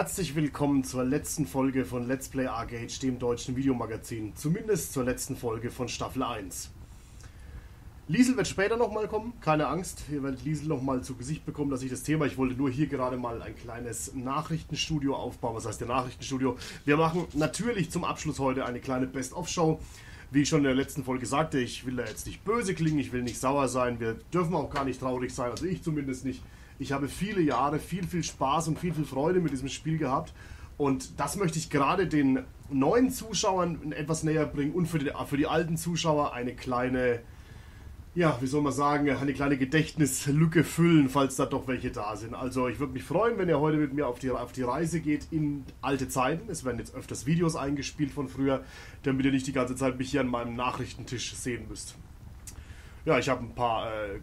Herzlich willkommen zur letzten Folge von Let's Play Arcade, dem deutschen Videomagazin. Zumindest zur letzten Folge von Staffel 1. Liesel wird später nochmal kommen, keine Angst. Ihr werdet Liesel nochmal zu Gesicht bekommen, dass ich das Thema. Ich wollte nur hier gerade mal ein kleines Nachrichtenstudio aufbauen. Was heißt der Nachrichtenstudio? Wir machen natürlich zum Abschluss heute eine kleine Best-of-Show. Wie ich schon in der letzten Folge sagte, ich will da jetzt nicht böse klingen, ich will nicht sauer sein. Wir dürfen auch gar nicht traurig sein, also ich zumindest nicht. Ich habe viele Jahre viel, viel Spaß und viel, viel Freude mit diesem Spiel gehabt. Und das möchte ich gerade den neuen Zuschauern etwas näher bringen und für die, für die alten Zuschauer eine kleine, ja, wie soll man sagen, eine kleine Gedächtnislücke füllen, falls da doch welche da sind. Also ich würde mich freuen, wenn ihr heute mit mir auf die, auf die Reise geht in alte Zeiten. Es werden jetzt öfters Videos eingespielt von früher, damit ihr nicht die ganze Zeit mich hier an meinem Nachrichtentisch sehen müsst. Ja, ich habe ein paar äh,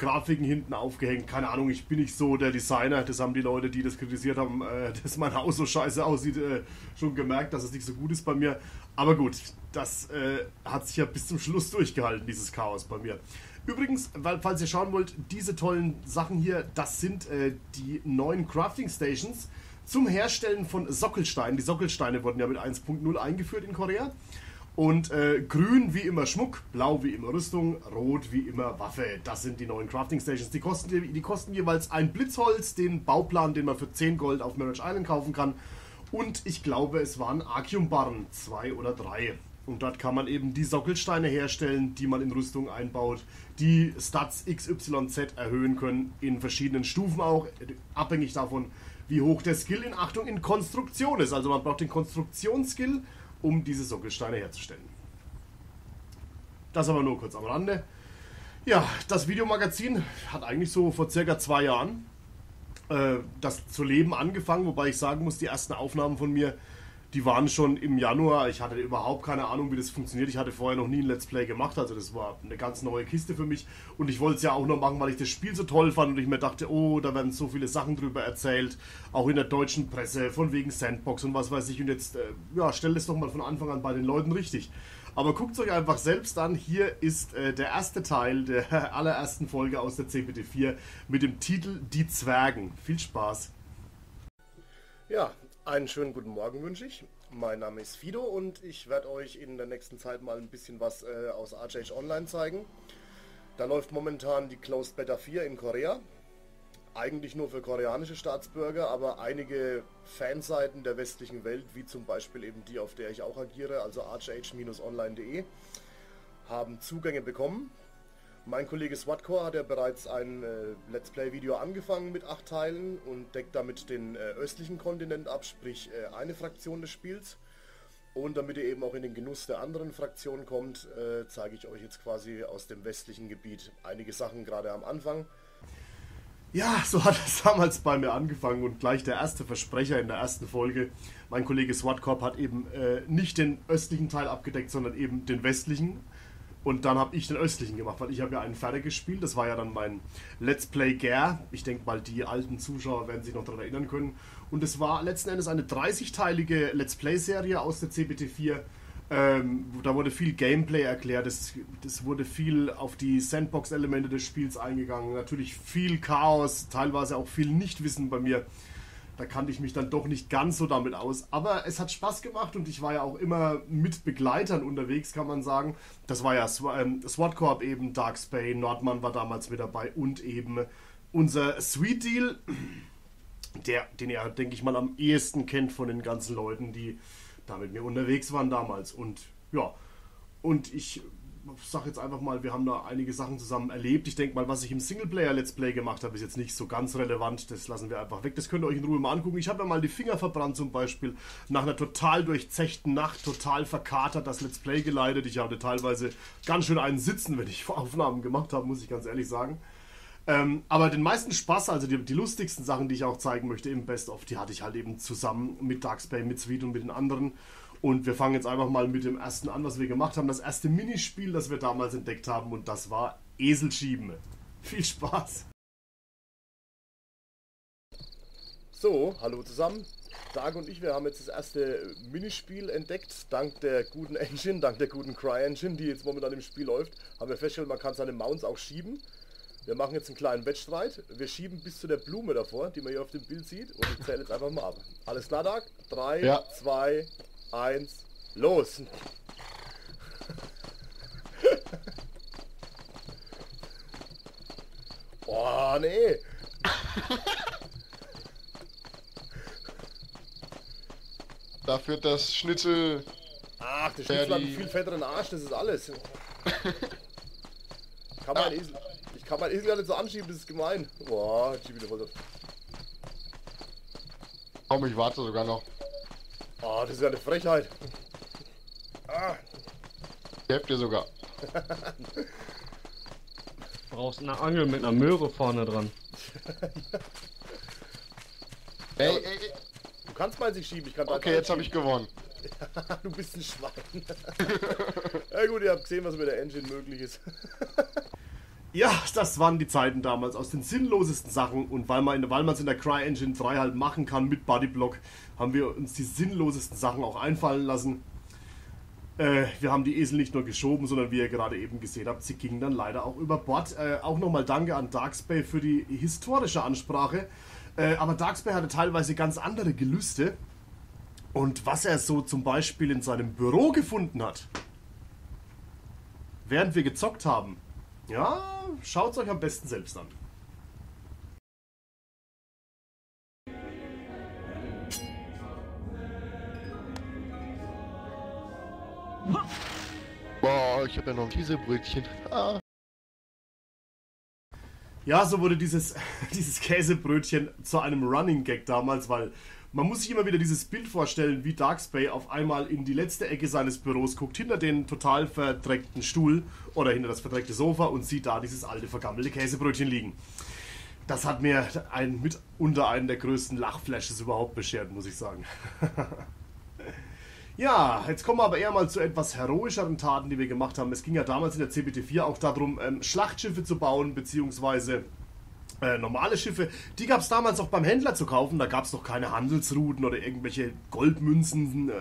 Grafiken hinten aufgehängt. Keine Ahnung, ich bin nicht so der Designer. Das haben die Leute, die das kritisiert haben, äh, dass mein Haus so scheiße aussieht, äh, schon gemerkt, dass es nicht so gut ist bei mir. Aber gut, das äh, hat sich ja bis zum Schluss durchgehalten, dieses Chaos bei mir. Übrigens, weil, falls ihr schauen wollt, diese tollen Sachen hier, das sind äh, die neuen Crafting Stations zum Herstellen von Sockelsteinen. Die Sockelsteine wurden ja mit 1.0 eingeführt in Korea. Und äh, grün wie immer Schmuck, blau wie immer Rüstung, rot wie immer Waffe. Das sind die neuen Crafting Stations. Die kosten, die kosten jeweils ein Blitzholz, den Bauplan, den man für 10 Gold auf Marriage Island kaufen kann. Und ich glaube, es waren Archium-Barren, zwei oder drei. Und dort kann man eben die Sockelsteine herstellen, die man in Rüstung einbaut, die Stats XYZ erhöhen können, in verschiedenen Stufen auch, abhängig davon, wie hoch der Skill in Achtung in Konstruktion ist. Also man braucht den Konstruktionsskill um diese Sockelsteine herzustellen. Das aber nur kurz am Rande. Ja, das Videomagazin hat eigentlich so vor circa zwei Jahren äh, das zu leben angefangen, wobei ich sagen muss, die ersten Aufnahmen von mir die waren schon im Januar. Ich hatte überhaupt keine Ahnung, wie das funktioniert. Ich hatte vorher noch nie ein Let's Play gemacht, also das war eine ganz neue Kiste für mich. Und ich wollte es ja auch noch machen, weil ich das Spiel so toll fand und ich mir dachte, oh, da werden so viele Sachen drüber erzählt, auch in der deutschen Presse, von wegen Sandbox und was weiß ich. Und jetzt, äh, ja, stell es doch mal von Anfang an bei den Leuten richtig. Aber guckt euch einfach selbst an. Hier ist äh, der erste Teil der allerersten Folge aus der CPT4 mit dem Titel Die Zwergen. Viel Spaß. Ja, einen schönen guten Morgen wünsche ich. Mein Name ist Fido und ich werde euch in der nächsten Zeit mal ein bisschen was äh, aus Archage Online zeigen. Da läuft momentan die Closed Beta 4 in Korea. Eigentlich nur für koreanische Staatsbürger, aber einige Fanseiten der westlichen Welt, wie zum Beispiel eben die, auf der ich auch agiere, also archage-online.de, haben Zugänge bekommen mein Kollege Swatcore hat ja bereits ein äh, Let's Play-Video angefangen mit acht Teilen und deckt damit den äh, östlichen Kontinent ab, sprich äh, eine Fraktion des Spiels. Und damit ihr eben auch in den Genuss der anderen Fraktionen kommt, äh, zeige ich euch jetzt quasi aus dem westlichen Gebiet einige Sachen gerade am Anfang. Ja, so hat es damals bei mir angefangen und gleich der erste Versprecher in der ersten Folge. Mein Kollege Swatcorp hat eben äh, nicht den östlichen Teil abgedeckt, sondern eben den westlichen. Und dann habe ich den östlichen gemacht, weil ich habe ja einen fertig gespielt. Das war ja dann mein Let's Play Gare. Ich denke mal, die alten Zuschauer werden sich noch daran erinnern können. Und es war letzten Endes eine 30-teilige Let's Play-Serie aus der CBT4. Ähm, da wurde viel Gameplay erklärt, es, es wurde viel auf die Sandbox-Elemente des Spiels eingegangen. Natürlich viel Chaos, teilweise auch viel Nichtwissen bei mir da kannte ich mich dann doch nicht ganz so damit aus. Aber es hat Spaß gemacht und ich war ja auch immer mit Begleitern unterwegs, kann man sagen. Das war ja ähm, SWAT Corp eben, Dark Spay, Nordmann war damals mit dabei und eben unser Sweet Deal, der, den ihr, denke ich mal, am ehesten kennt von den ganzen Leuten, die da mit mir unterwegs waren damals. Und ja, und ich sag jetzt einfach mal, wir haben da einige Sachen zusammen erlebt. Ich denke mal, was ich im Singleplayer-Let's Play gemacht habe, ist jetzt nicht so ganz relevant. Das lassen wir einfach weg. Das könnt ihr euch in Ruhe mal angucken. Ich habe ja mal die Finger verbrannt zum Beispiel. Nach einer total durchzechten Nacht, total verkatert das Let's Play geleitet. Ich hatte teilweise ganz schön einen Sitzen, wenn ich Aufnahmen gemacht habe, muss ich ganz ehrlich sagen. Ähm, aber den meisten Spaß, also die, die, lustigsten Sachen, die ich auch zeigen möchte im Best-of, die hatte ich halt eben zusammen mit Darkspay, mit Sweet und mit den anderen. Und wir fangen jetzt einfach mal mit dem ersten an, was wir gemacht haben. Das erste Minispiel, das wir damals entdeckt haben, und das war Eselschieben. Viel Spaß! So, hallo zusammen. Dag und ich, wir haben jetzt das erste Minispiel entdeckt, dank der guten Engine, dank der guten Cry-Engine, die jetzt momentan im Spiel läuft, haben wir festgestellt, man kann seine Mounts auch schieben. Wir machen jetzt einen kleinen Wettstreit. Wir schieben bis zu der Blume davor, die man hier auf dem Bild sieht. Und ich zähle jetzt einfach mal ab. Alles klar, Doug? 3, 2, 1, los! Boah, nee! Da führt das Schnitzel. Ach, der Schnitzel hat einen viel fetteren Arsch, das ist alles. kann man Esel, ich kann mein Esel gar nicht so anschieben, das ist gemein. Boah, ich schiebe wieder voll. Komm, ich warte sogar noch. Oh, das ist ja eine Frechheit. Ah. Ich helf dir sogar. Du brauchst eine Angel mit einer Möhre vorne dran. ey, ey, ey. Du kannst mal sich schieben, ich kann Okay, jetzt habe ich gewonnen. du bist ein Schwein. ja gut, ihr habt gesehen, was mit der Engine möglich ist. ja, das waren die Zeiten damals aus den sinnlosesten Sachen und weil man es in der CryEngine 3 halt machen kann mit Bodyblock, haben wir uns die sinnlosesten Sachen auch einfallen lassen. Äh, wir haben die Esel nicht nur geschoben, sondern wie ihr gerade eben gesehen habt, sie gingen dann leider auch über Bord. Äh, auch nochmal danke an Darkspay für die historische Ansprache. Äh, aber Darkspay hatte teilweise ganz andere Gelüste. Und was er so zum Beispiel in seinem Büro gefunden hat, während wir gezockt haben, ja, schaut es euch am besten selbst an. Boah, ich habe ja noch ein Käsebrötchen. Ah. Ja, so wurde dieses, dieses Käsebrötchen zu einem Running Gag damals, weil man muss sich immer wieder dieses Bild vorstellen, wie Darkspay auf einmal in die letzte Ecke seines Büros guckt, hinter den total verdreckten Stuhl oder hinter das verdreckte Sofa und sieht da dieses alte vergammelte Käsebrötchen liegen. Das hat mir ein, mitunter einen der größten Lachflashes überhaupt beschert, muss ich sagen. ja, jetzt kommen wir aber eher mal zu etwas heroischeren Taten, die wir gemacht haben. Es ging ja damals in der CBT4 auch darum, ähm, Schlachtschiffe zu bauen, beziehungsweise äh, normale Schiffe, die gab es damals auch beim Händler zu kaufen. Da gab es noch keine Handelsrouten oder irgendwelche Goldmünzen, äh,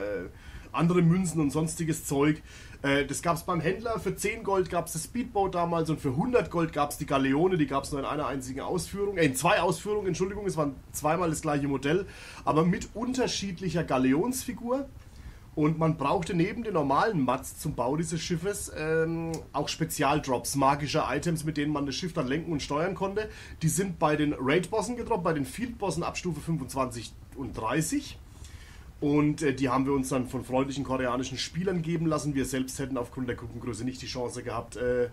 andere Münzen und sonstiges Zeug. Äh, das gab es beim Händler. Für 10 Gold gab es das Speedboat damals und für 100 Gold gab es die Galeone. Die gab es nur in einer einzigen Ausführung. Äh, in zwei Ausführungen, Entschuldigung, es waren zweimal das gleiche Modell, aber mit unterschiedlicher Galeonsfigur. Und man brauchte neben den normalen Mats zum Bau dieses Schiffes ähm, auch Spezialdrops, magische Items, mit denen man das Schiff dann lenken und steuern konnte. Die sind bei den Raid-Bossen gedroppt, bei den Field-Bossen ab Stufe 25 und 30. Und äh, die haben wir uns dann von freundlichen koreanischen Spielern geben lassen. Wir selbst hätten aufgrund der Gruppengröße nicht die Chance gehabt, äh,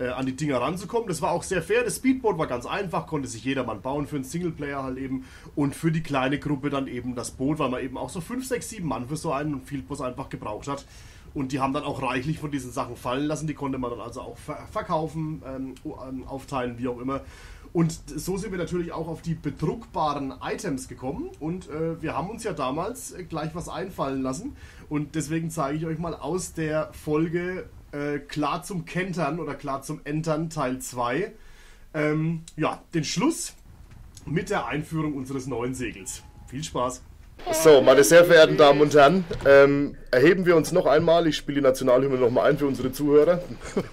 äh, an die Dinger ranzukommen. Das war auch sehr fair. Das Speedboat war ganz einfach, konnte sich jedermann bauen für einen Singleplayer halt eben. Und für die kleine Gruppe dann eben das Boot, weil man eben auch so 5, 6, 7 Mann für so einen Fieldbus einfach gebraucht hat. Und die haben dann auch reichlich von diesen Sachen fallen lassen. Die konnte man dann also auch ver verkaufen, ähm, ähm aufteilen, wie auch immer. Und so sind wir natürlich auch auf die bedruckbaren Items gekommen. Und äh, wir haben uns ja damals gleich was einfallen lassen. Und deswegen zeige ich euch mal aus der Folge äh, klar zum Kentern oder klar zum Entern Teil 2. Ähm, ja, den Schluss mit der Einführung unseres neuen Segels. Viel Spaß! So, meine sehr verehrten Damen und Herren, ähm, erheben wir uns noch einmal. Ich spiele die Nationalhymne noch mal ein für unsere Zuhörer.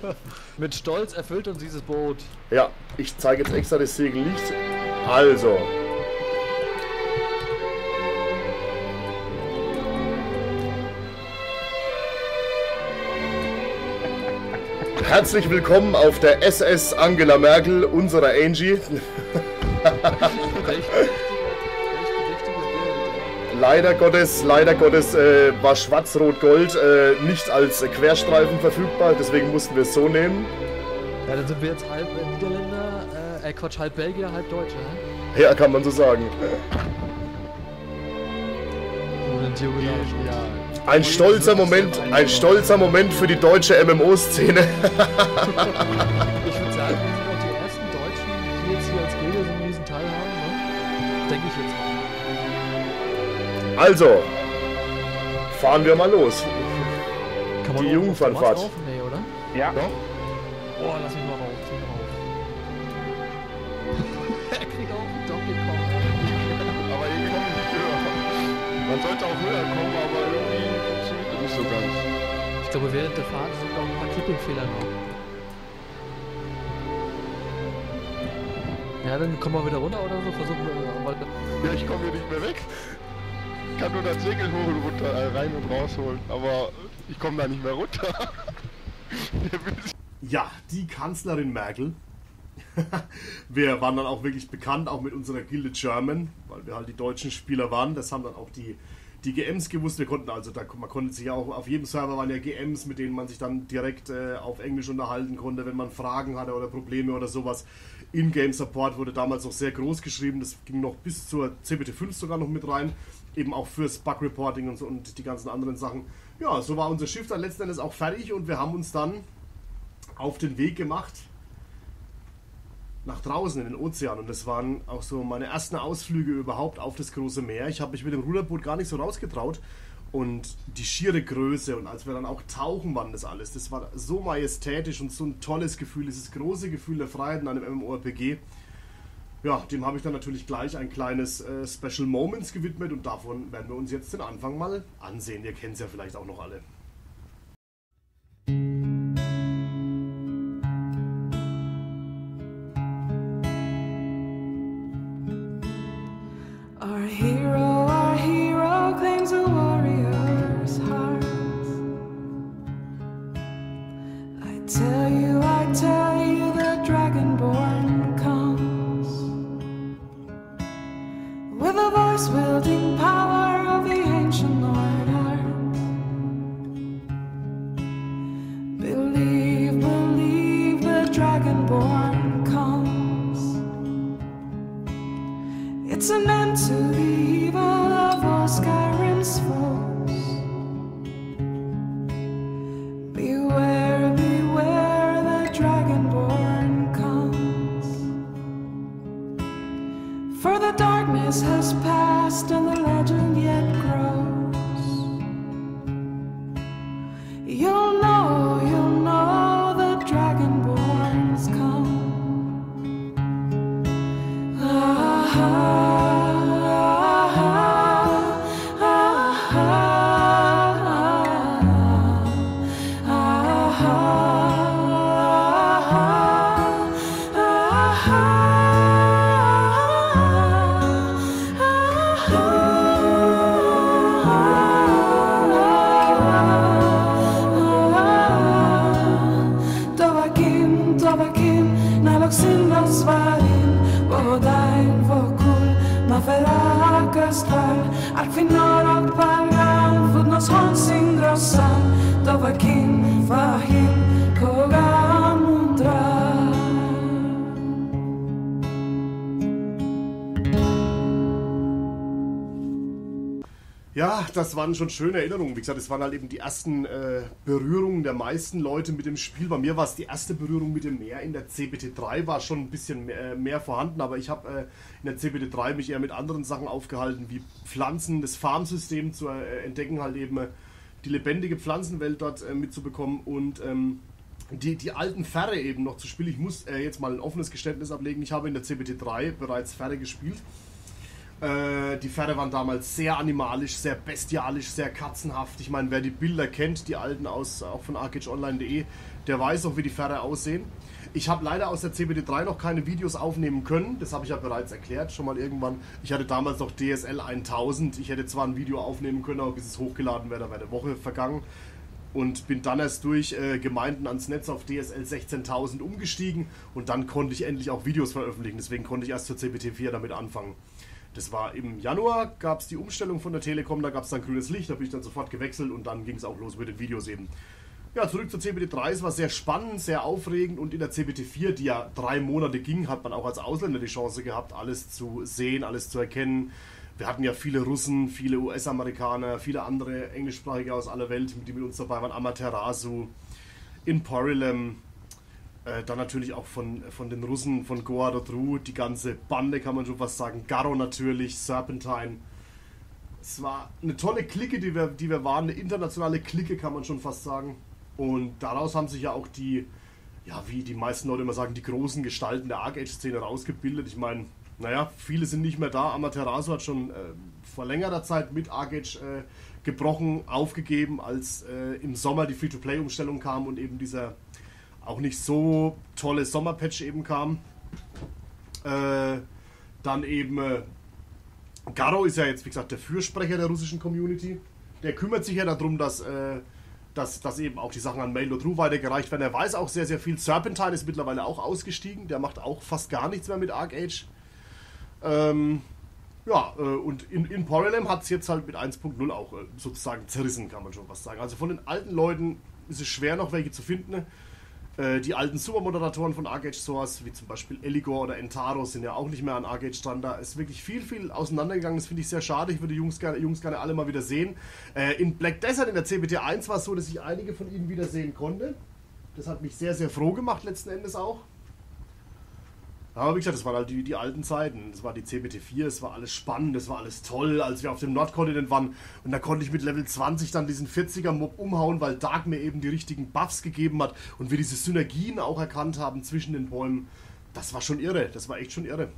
Mit Stolz erfüllt uns dieses Boot. Ja, ich zeige jetzt extra das Segel nicht. Also, Herzlich willkommen auf der SS Angela Merkel, unserer Angie. leider Gottes, leider Gottes äh, war Schwarz-Rot-Gold äh, nicht als Querstreifen verfügbar, deswegen mussten wir es so nehmen. Ja, dann sind wir jetzt halb Niederländer, äh, Quatsch, halb Belgier, halb Deutsche, hä? Ja, kann man so sagen. Ja. Ein stolzer Moment, ein stolzer Moment für die deutsche MMO-Szene. ich würde sagen, wir sind auch die ersten Deutschen, die jetzt hier als Gilde so einen riesen Teil haben, ne? Denke ich jetzt mal. Also, fahren wir mal los. Kann man die Jungfernfahrt. Nee, oder? Ja. Doch. Boah, lass mich mal rauf, zieh mal rauf. er kriegt auch einen Doppelkopf. aber ihr kommt nicht höher. Man sollte auch höher kommen, glaube, während der Fahrt sind noch ein paar Clipping-Fehler noch. Ja, dann komm mal wieder runter oder so, versuchen wir mal. Ja, ich komme hier nicht mehr weg. Ich kann nur das Segel hoch und runter, äh, rein und rausholen, aber ich komme da nicht mehr runter. Ja, die Kanzlerin Merkel. wir waren dann auch wirklich bekannt, auch mit unserer Gilde German, weil wir halt die deutschen Spieler waren. Das haben dann auch die, die GMs gewusst. Wir konnten also, da, man konnte sich auch, auf jedem Server waren ja GMs, mit denen man sich dann direkt äh, auf Englisch unterhalten konnte, wenn man Fragen hatte oder Probleme oder sowas. In-Game Support wurde damals noch sehr groß geschrieben. Das ging noch bis zur CBT5 sogar noch mit rein. Eben auch fürs Bug Reporting und, so, und die ganzen anderen Sachen. Ja, so war unser Schiff dann letzten Endes auch fertig und wir haben uns dann auf den Weg gemacht nach draußen in den Ozean. Und das waren auch so meine ersten Ausflüge überhaupt auf das große Meer. Ich habe mich mit dem Ruderboot gar nicht so rausgetraut. Und die schiere Größe und als wir dann auch tauchen waren, das alles, das war so majestätisch und so ein tolles Gefühl, dieses große Gefühl der Freiheit in einem MMORPG. Ja, dem habe ich dann natürlich gleich ein kleines äh, Special Moments gewidmet und davon werden wir uns jetzt den Anfang mal ansehen. Ihr kennt es ja vielleicht auch noch alle. Ja, das waren schon schöne Erinnerungen. Wie gesagt, es waren halt eben die ersten äh, Berührungen der meisten Leute mit dem Spiel. Bei mir war es die erste Berührung mit dem Meer. In der CBT3 war schon ein bisschen mehr, mehr vorhanden, aber ich habe äh, in der CBT3 mich eher mit anderen Sachen aufgehalten, wie Pflanzen, das Farmsystem zu äh, entdecken, halt eben äh, die lebendige Pflanzenwelt dort äh, mitzubekommen und ähm, die, die alten Fähre eben noch zu spielen. Ich muss äh, jetzt mal ein offenes Geständnis ablegen. Ich habe in der CBT3 bereits Fähre gespielt. Äh, die Pferde waren damals sehr animalisch, sehr bestialisch, sehr katzenhaft. Ich meine, wer die Bilder kennt, die alten aus auch von arcageonline.de, der weiß auch, wie die Pferde aussehen. Ich habe leider aus der CBD3 noch keine Videos aufnehmen können. Das habe ich ja bereits erklärt, schon mal irgendwann. Ich hatte damals noch DSL 1000. Ich hätte zwar ein Video aufnehmen können, aber bis es hochgeladen wäre, da wäre eine Woche vergangen. Und bin dann erst durch äh, Gemeinden ans Netz auf DSL 16.000 umgestiegen und dann konnte ich endlich auch Videos veröffentlichen. Deswegen konnte ich erst zur CBT4 damit anfangen. Das war im Januar, gab es die Umstellung von der Telekom, da gab es dann grünes Licht, da bin ich dann sofort gewechselt und dann ging es auch los mit den Videos eben. Ja, zurück zur CBT3, es war sehr spannend, sehr aufregend und in der CBT4, die ja drei Monate ging, hat man auch als Ausländer die Chance gehabt, alles zu sehen, alles zu erkennen. Wir hatten ja viele Russen, viele US-Amerikaner, viele andere Englischsprachige aus aller Welt, die mit uns dabei waren. Amaterasu, in Porilem, äh, dann natürlich auch von, von den Russen, von Goa Dodru, die ganze Bande kann man schon fast sagen. Garo natürlich, Serpentine. Es war eine tolle Clique, die wir, die wir waren, eine internationale Clique kann man schon fast sagen. Und daraus haben sich ja auch die, ja, wie die meisten Leute immer sagen, die großen Gestalten der Arc Age-Szene rausgebildet. Ich meine, naja, viele sind nicht mehr da. Amaterasu hat schon äh, vor längerer Zeit mit Arc Age äh, gebrochen, aufgegeben, als äh, im Sommer die Free-to-Play-Umstellung kam und eben dieser auch nicht so tolle Sommerpatch eben kam. Äh, dann eben äh, Garo ist ja jetzt, wie gesagt, der Fürsprecher der russischen Community. Der kümmert sich ja darum, dass, äh, dass, dass eben auch die Sachen an Mail True weitergereicht werden. Er weiß auch sehr, sehr viel. Serpentine ist mittlerweile auch ausgestiegen. Der macht auch fast gar nichts mehr mit Arc Age. Ähm, ja, äh, und in, in Parallel hat es jetzt halt mit 1.0 auch äh, sozusagen zerrissen, kann man schon was sagen. Also von den alten Leuten ist es schwer noch welche zu finden. Äh, die alten Supermoderatoren von Arcade Source, wie zum Beispiel Eligor oder Entaro, sind ja auch nicht mehr an Arcade dran. Da ist wirklich viel, viel auseinandergegangen. Das finde ich sehr schade. Ich würde die Jungs gerne, Jungs gerne alle mal wieder sehen. Äh, in Black Desert in der CBT 1 war es so, dass ich einige von ihnen wieder sehen konnte. Das hat mich sehr, sehr froh gemacht, letzten Endes auch. Aber wie gesagt, das waren halt die, die alten Zeiten. Das war die CBT4, es war alles spannend, es war alles toll, als wir auf dem Nordkontinent waren. Und da konnte ich mit Level 20 dann diesen 40er-Mob umhauen, weil Dark mir eben die richtigen Buffs gegeben hat und wir diese Synergien auch erkannt haben zwischen den Bäumen. Das war schon irre, das war echt schon irre.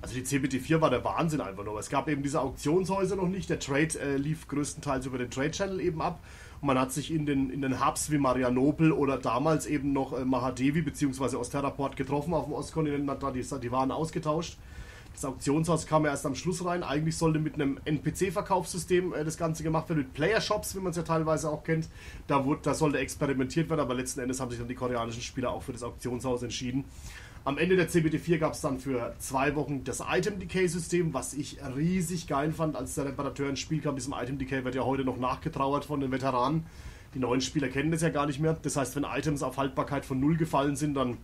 Also die CBT4 war der Wahnsinn einfach nur. Es gab eben diese Auktionshäuser noch nicht. Der Trade äh, lief größtenteils über den Trade Channel eben ab. Man hat sich in den, in den Hubs wie Marianopel oder damals eben noch äh, Mahadevi bzw. Osterraport getroffen auf dem Ostkontinent. Hat da die, die Waren ausgetauscht. Das Auktionshaus kam erst am Schluss rein. Eigentlich sollte mit einem NPC-Verkaufssystem äh, das Ganze gemacht werden, mit Player-Shops, wie man es ja teilweise auch kennt. Da, wurde, da sollte experimentiert werden, aber letzten Endes haben sich dann die koreanischen Spieler auch für das Auktionshaus entschieden. Am Ende der CBT4 gab es dann für zwei Wochen das Item Decay System, was ich riesig geil fand, als der Reparateur ins Spiel kam. Diesem Item Decay wird ja heute noch nachgetrauert von den Veteranen. Die neuen Spieler kennen das ja gar nicht mehr. Das heißt, wenn Items auf Haltbarkeit von null gefallen sind, dann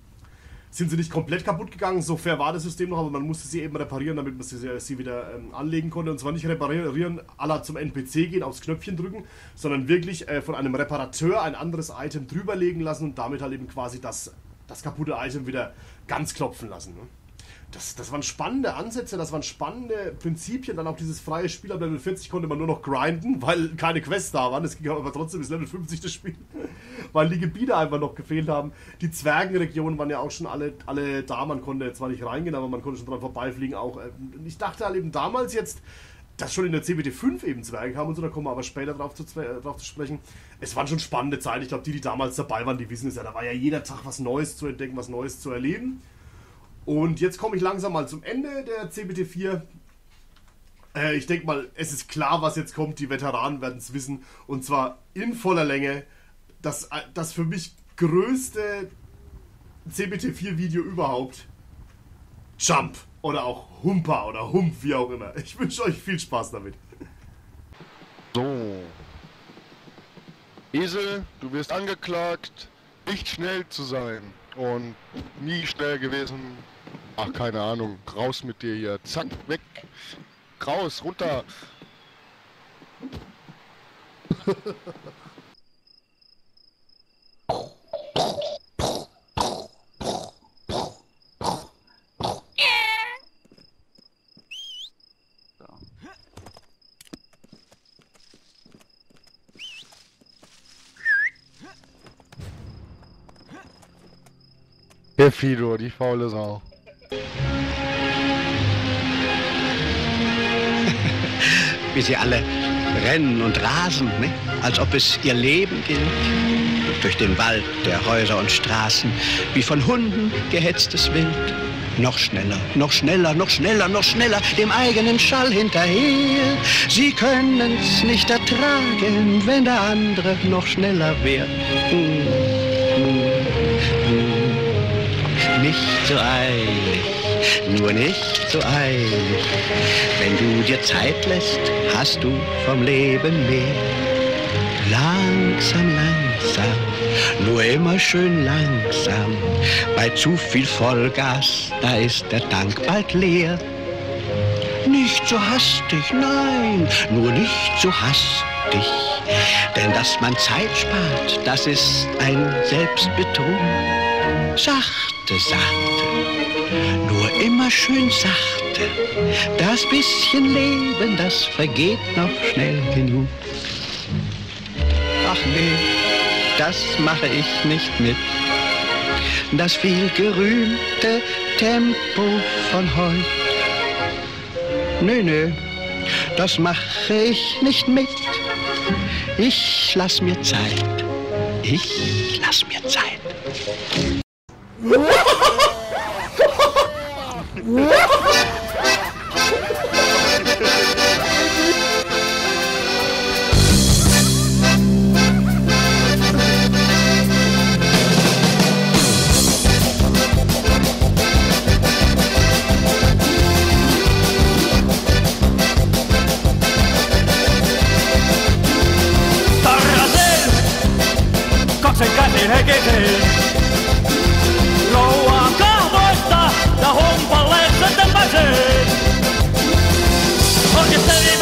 sind sie nicht komplett kaputt gegangen. So fair war das System noch, aber man musste sie eben reparieren, damit man sie, sie wieder ähm, anlegen konnte. Und zwar nicht reparieren, aller zum NPC gehen, aufs Knöpfchen drücken, sondern wirklich äh, von einem Reparateur ein anderes Item drüberlegen lassen und damit halt eben quasi das, das kaputte Item wieder ganz klopfen lassen. Ne? Das, das waren spannende Ansätze, das waren spannende Prinzipien. Dann auch dieses freie Spiel ab Level 40 konnte man nur noch grinden, weil keine Quests da waren. Es ging aber trotzdem bis Level 50 das Spiel, weil die Gebiete einfach noch gefehlt haben. Die Zwergenregionen waren ja auch schon alle, alle da. Man konnte zwar nicht reingehen, aber man konnte schon dran vorbeifliegen. Auch ich dachte halt eben damals jetzt, dass schon in der CBT 5 eben Zwerge kamen und so, da kommen wir aber später drauf zu, drauf zu sprechen. Es waren schon spannende Zeiten. Ich glaube, die, die damals dabei waren, die wissen es ja. Da war ja jeder Tag was Neues zu entdecken, was Neues zu erleben. Und jetzt komme ich langsam mal zum Ende der CBT 4. Äh, ich denke mal, es ist klar, was jetzt kommt. Die Veteranen werden es wissen. Und zwar in voller Länge. Das, das für mich größte CBT 4 Video überhaupt. Jump oder auch Humpa oder Hump, wie auch immer. Ich wünsche euch viel Spaß damit. So. Esel, du wirst angeklagt, nicht schnell zu sein und nie schnell gewesen. Ach, keine Ahnung. Raus mit dir hier. Zack, weg. Raus, runter. Der Fido, die faule Sau. wie sie alle rennen und rasen, ne? als ob es ihr Leben gilt. Durch den Wald der Häuser und Straßen, wie von Hunden gehetztes Wild. Noch schneller, noch schneller, noch schneller, noch schneller, dem eigenen Schall hinterher. Sie können's nicht ertragen, wenn der andere noch schneller wird. Hm, Nicht so eilig, nur nicht so eilig. Wenn du dir Zeit lässt, hast du vom Leben mehr. Langsam, langsam, nur immer schön langsam. Bei zu viel Vollgas, da ist der Tank bald leer. Nicht so hastig, nein, nur nicht so hastig. Denn dass man Zeit spart, das ist ein Selbstbetrug. Sachte, sachte, nur immer schön sachte. Das bisschen Leben, das vergeht noch schnell genug. Ach nee, das mache ich nicht mit. Das viel gerühmte Tempo von heute. Nö, nö, das mache ich nicht mit. Ich lass mir Zeit. Ich lass mir Zeit. kaksen käsin hekisen. valles, porque se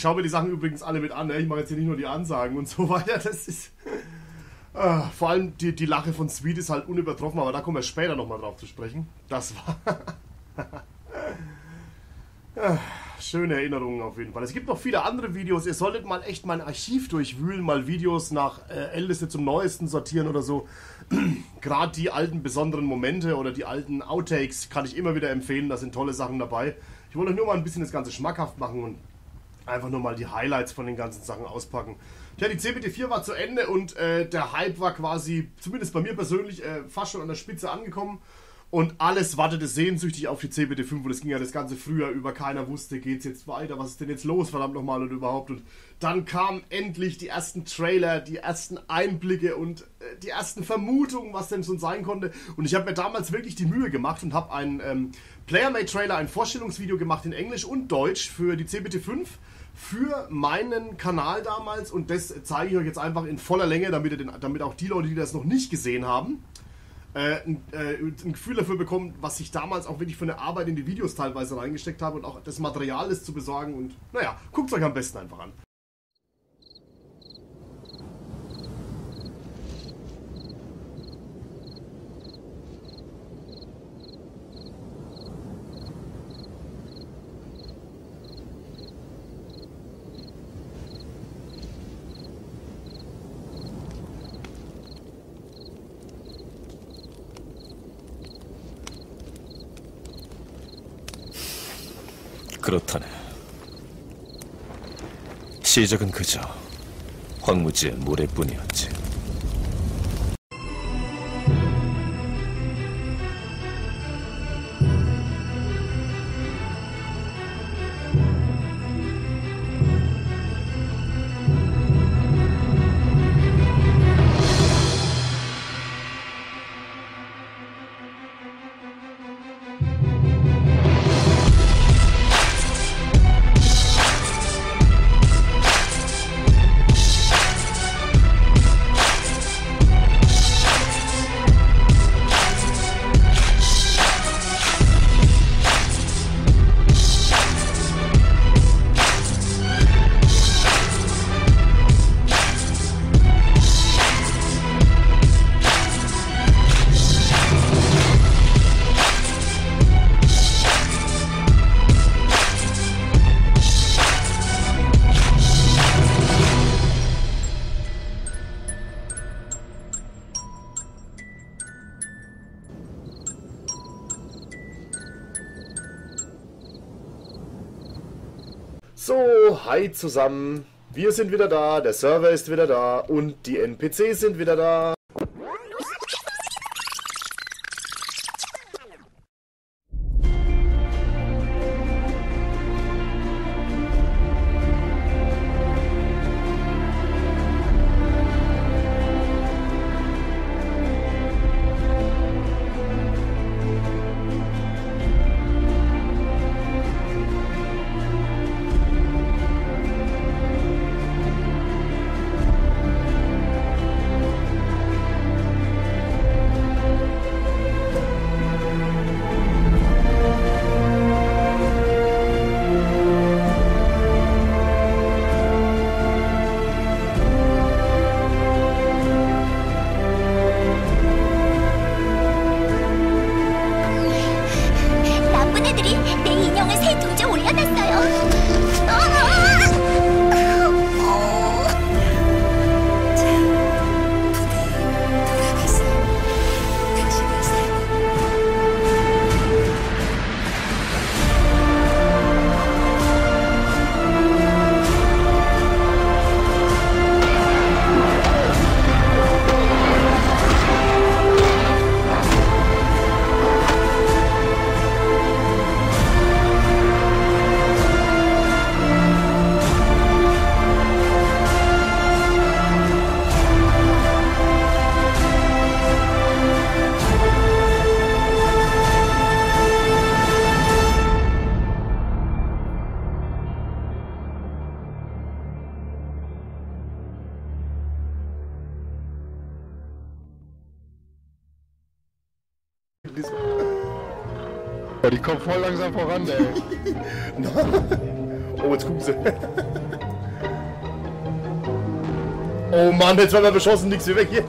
Ich schaue mir die Sachen übrigens alle mit an. Ne? Ich mache jetzt hier nicht nur die Ansagen und so weiter. Das ist. Ah, vor allem die, die Lache von Sweet ist halt unübertroffen, aber da kommen wir später nochmal drauf zu sprechen. Das war. Ah, Schöne Erinnerungen auf jeden Fall. Es gibt noch viele andere Videos. Ihr solltet mal echt mein Archiv durchwühlen, mal Videos nach äh, Älteste zum Neuesten sortieren oder so. Gerade die alten besonderen Momente oder die alten Outtakes kann ich immer wieder empfehlen. Da sind tolle Sachen dabei. Ich wollte euch nur mal ein bisschen das Ganze schmackhaft machen und einfach nur mal die Highlights von den ganzen Sachen auspacken. Ja, die CBT4 war zu Ende und äh, der Hype war quasi, zumindest bei mir persönlich, äh, fast schon an der Spitze angekommen. Und alles wartete sehnsüchtig auf die CBT5 und es ging ja das ganze Frühjahr über. Keiner wusste, geht's jetzt weiter, was ist denn jetzt los, verdammt nochmal und überhaupt. Und dann kamen endlich die ersten Trailer, die ersten Einblicke und äh, die ersten Vermutungen, was denn schon sein konnte. Und ich habe mir damals wirklich die Mühe gemacht und habe einen ähm, Player-Made-Trailer, ein Vorstellungsvideo gemacht in Englisch und Deutsch für die CBT5 für meinen Kanal damals und das zeige ich euch jetzt einfach in voller Länge, damit, den, damit auch die Leute, die das noch nicht gesehen haben, äh, ein, äh, ein Gefühl dafür bekommen, was ich damals auch wirklich für eine Arbeit in die Videos teilweise reingesteckt habe und auch das Material ist zu besorgen und naja, guckt es euch am besten einfach an. 그렇다네. 시작은 그저 황무지의 모래뿐이었지. Zusammen. Wir sind wieder da, der Server ist wieder da und die NPCs sind wieder da. Werden wir beschossen, nix wie weg hier.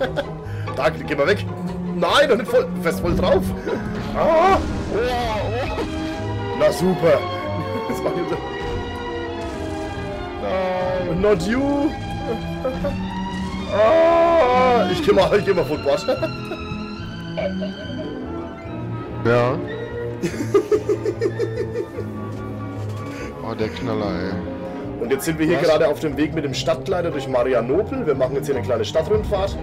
Da, geh mal weg. Nein, doch nicht voll. Fest voll drauf. Ah. Na super. Nein. Not you. Ah, ich geh mal, ich geh mal Bord. Ja. oh, der Knaller, ey. Und jetzt sind wir hier Was? gerade auf dem Weg mit dem Stadtkleider durch Marianopel. Wir machen jetzt hier eine kleine Stadtrundfahrt.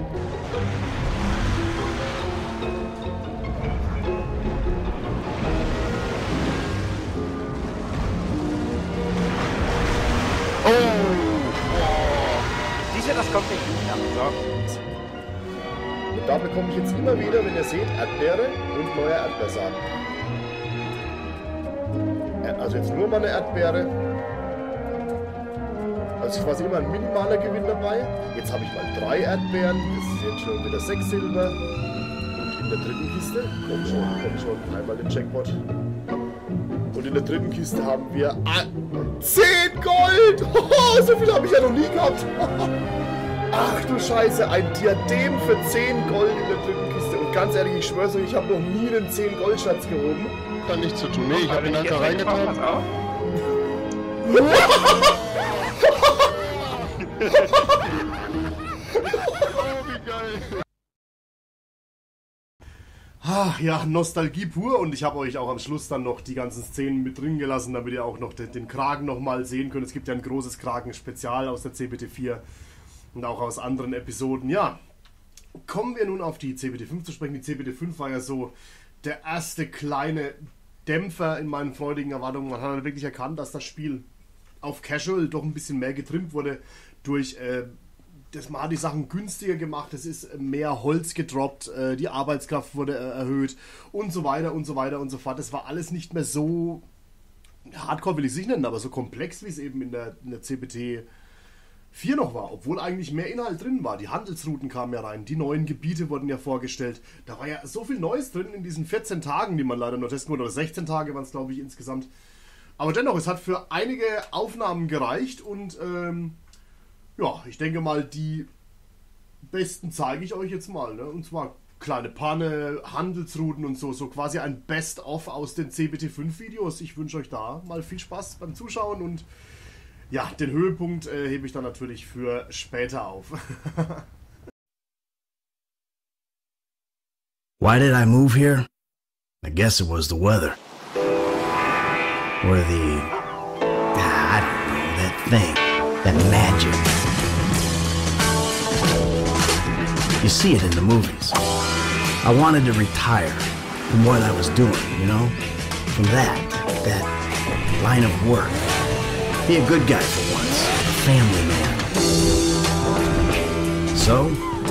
Sicher, das kommt nicht gut. Und da bekomme ich jetzt immer wieder, wenn ihr seht, Erdbeere und neue Erdbeersamen. Er- Also jetzt nur mal eine Erdbeere. Also quasi immer ein minimaler Gewinn dabei. Jetzt habe ich mal drei Erdbeeren. Das ist jetzt schon wieder sechs Silber. Und in der dritten Kiste, komm schon, komm schon, einmal den Jackpot. Und in der dritten Kiste haben wir ah, 10 Gold! So viel habe ich ja noch nie gehabt. Ach du Scheiße, ein Diadem für 10 Gold in der dritten Kiste. Und ganz ehrlich, ich schwör's euch, ich habe noch nie einen 10 Goldschatz gehoben. Hat nichts zu tun. Nee, ich hab Wenn den ich Anker jetzt wegkomme, pass reingetan. Oh, wie geil. Ach ja, Nostalgie pur und ich habe euch auch am Schluss dann noch die ganzen Szenen mit drin gelassen, damit ihr auch noch den, den Kragen nochmal sehen könnt. Es gibt ja ein großes Kragen-Spezial aus der CBT4 und auch aus anderen Episoden. Ja, kommen wir nun auf die CBT5 zu sprechen. Die CBT5 war ja so der erste kleine Dämpfer in meinen freudigen Erwartungen. Man hat halt wirklich erkannt, dass das Spiel auf Casual doch ein bisschen mehr getrimmt wurde durch äh, das man hat die Sachen günstiger gemacht, es ist mehr Holz gedroppt, äh, die Arbeitskraft wurde äh, erhöht und so weiter und so weiter und so fort. Das war alles nicht mehr so hardcore will ich es nicht nennen, aber so komplex, wie es eben in der, in der CBT 4 noch war, obwohl eigentlich mehr Inhalt drin war. Die Handelsrouten kamen ja rein, die neuen Gebiete wurden ja vorgestellt. Da war ja so viel Neues drin in diesen 14 Tagen, die man leider nur testen konnte, oder 16 Tage waren es, glaube ich, insgesamt. Aber dennoch, es hat für einige Aufnahmen gereicht und ähm, ja, ich denke mal, die besten zeige ich euch jetzt mal. Ne? Und zwar kleine Panne, Handelsrouten und so. So quasi ein Best-of aus den CBT5-Videos. Ich wünsche euch da mal viel Spaß beim Zuschauen und ja, den Höhepunkt äh, hebe ich dann natürlich für später auf. Why did I move here? I guess it was the weather. Or the. Ah, I don't know. that thing, that magic. You see it in the movies. I wanted to retire from what I was doing, you know? From that, that line of work. Be a good guy for once, a family man. So,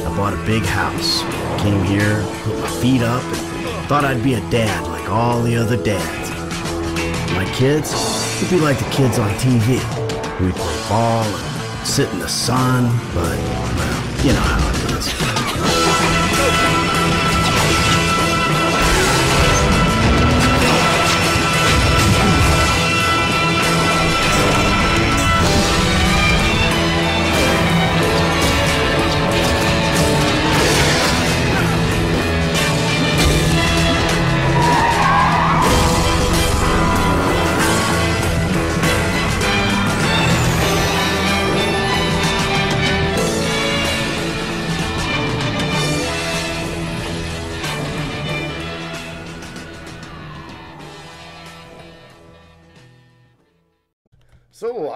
I bought a big house, came here, put my feet up, and thought I'd be a dad like all the other dads. My kids would be like the kids on TV. We'd play ball and sit in the sun, but, well, you know how it is. Jesus.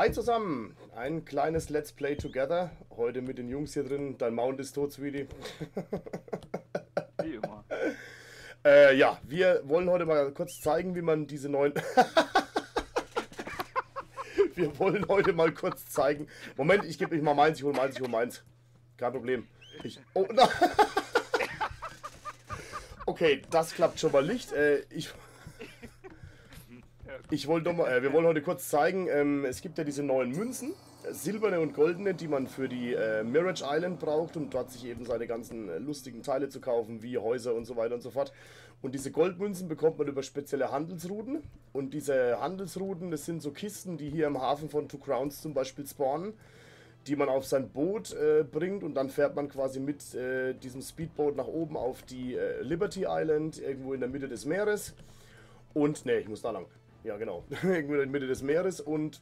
Hi zusammen. Ein kleines Let's Play Together. Heute mit den Jungs hier drin. Dein Mount ist tot, Sweetie. Wie immer. Äh, ja, wir wollen heute mal kurz zeigen, wie man diese neuen. wir wollen heute mal kurz zeigen. Moment, ich gebe euch mal meins, ich hole meins, ich hole meins. Kein Problem. Ich. Oh, na. Okay, das klappt schon mal nicht. Äh, ich. Ich wollte doch mal, äh, wir wollen heute kurz zeigen, ähm, es gibt ja diese neuen Münzen, äh, silberne und goldene, die man für die äh, Mirage Island braucht, um dort sich eben seine ganzen äh, lustigen Teile zu kaufen, wie Häuser und so weiter und so fort. Und diese Goldmünzen bekommt man über spezielle Handelsrouten. Und diese Handelsrouten, das sind so Kisten, die hier im Hafen von Two Crowns zum Beispiel spawnen, die man auf sein Boot äh, bringt und dann fährt man quasi mit äh, diesem Speedboat nach oben auf die äh, Liberty Island, irgendwo in der Mitte des Meeres. Und, ne, ich muss da lang. Ja, genau. Irgendwo in der Mitte des Meeres und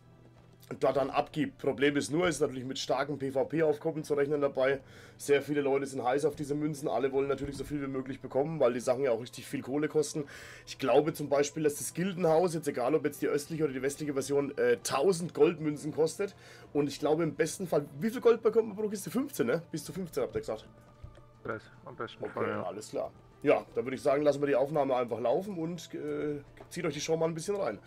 dort dann abgibt. Problem ist nur, es ist natürlich mit starkem PvP-Aufkommen zu rechnen dabei. Sehr viele Leute sind heiß auf diese Münzen. Alle wollen natürlich so viel wie möglich bekommen, weil die Sachen ja auch richtig viel Kohle kosten. Ich glaube zum Beispiel, dass das Gildenhaus, jetzt egal ob jetzt die östliche oder die westliche Version, äh, 1000 Goldmünzen kostet. Und ich glaube im besten Fall, wie viel Gold bekommt man pro Kiste? 15, ne? Bis zu 15 habt ihr gesagt. Das, am besten Okay, Fall, ja. alles klar. Ja, dann würde ich sagen, lassen wir die Aufnahme einfach laufen und äh, zieht euch die Show mal ein bisschen rein.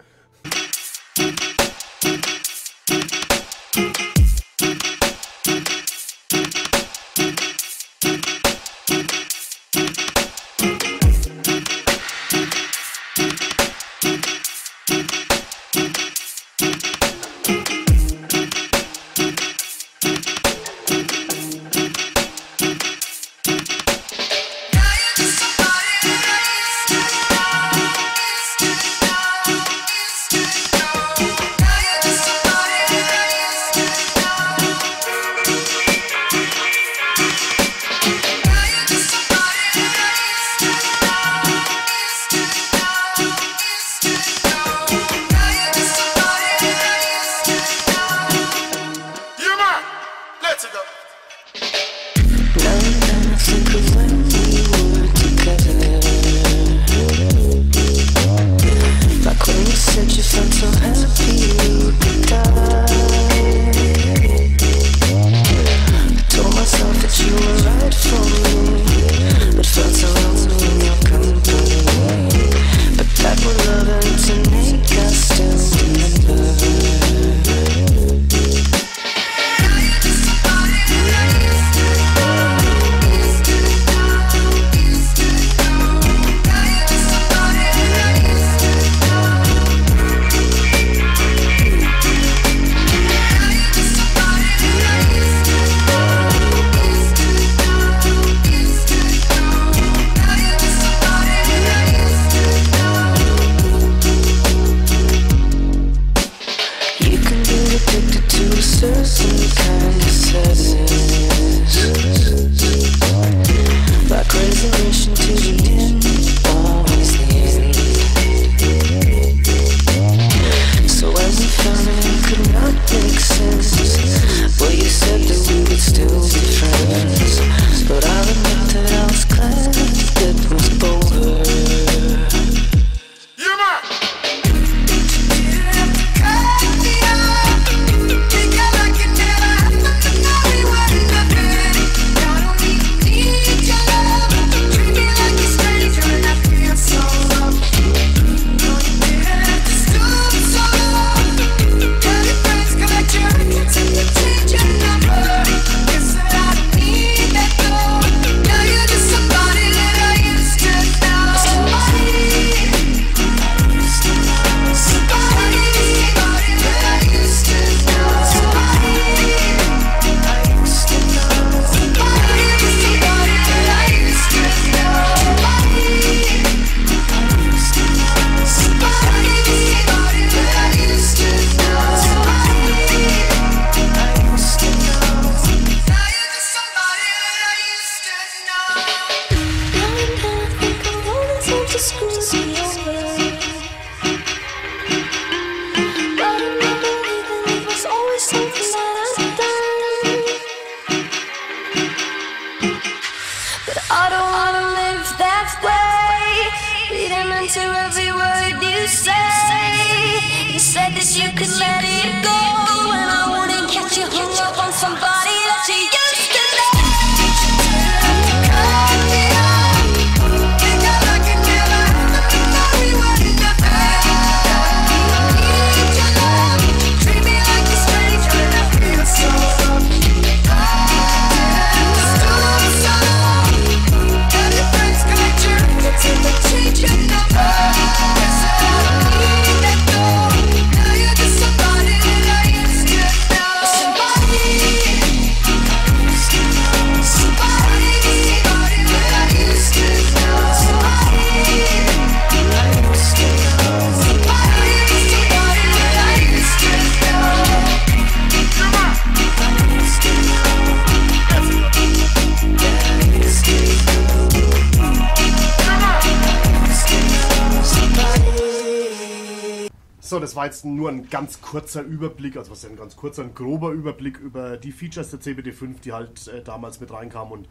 War jetzt nur ein ganz kurzer Überblick, also was ist ein ganz kurzer, ein grober Überblick über die Features der CBD5, die halt äh, damals mit reinkamen und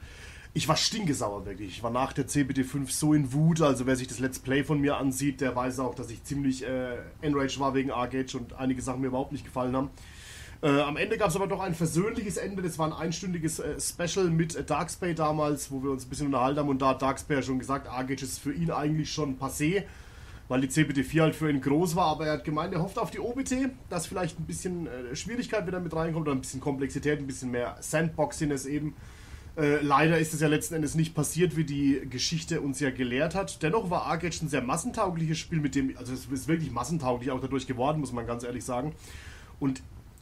ich war stinkesauer wirklich. Ich war nach der CBD5 so in Wut, also wer sich das Let's Play von mir ansieht, der weiß auch, dass ich ziemlich äh, enraged war wegen R-Gage und einige Sachen mir überhaupt nicht gefallen haben. Äh, am Ende gab es aber doch ein versöhnliches Ende. Das war ein einstündiges äh, Special mit äh, Darkspay damals, wo wir uns ein bisschen unterhalten haben. Und da hat Darkspay ja schon gesagt, R-Gage ist für ihn eigentlich schon passé weil die CBD4 halt für ihn groß war, aber er hat gemeint, er hofft auf die OBT, dass vielleicht ein bisschen äh, Schwierigkeit wieder mit reinkommt oder ein bisschen Komplexität, ein bisschen mehr Sandboxiness eben. Äh, leider ist es ja letzten Endes nicht passiert, wie die Geschichte uns ja gelehrt hat. Dennoch war Arcade ein sehr massentaugliches Spiel, mit dem, also es ist wirklich massentauglich auch dadurch geworden, muss man ganz ehrlich sagen. Und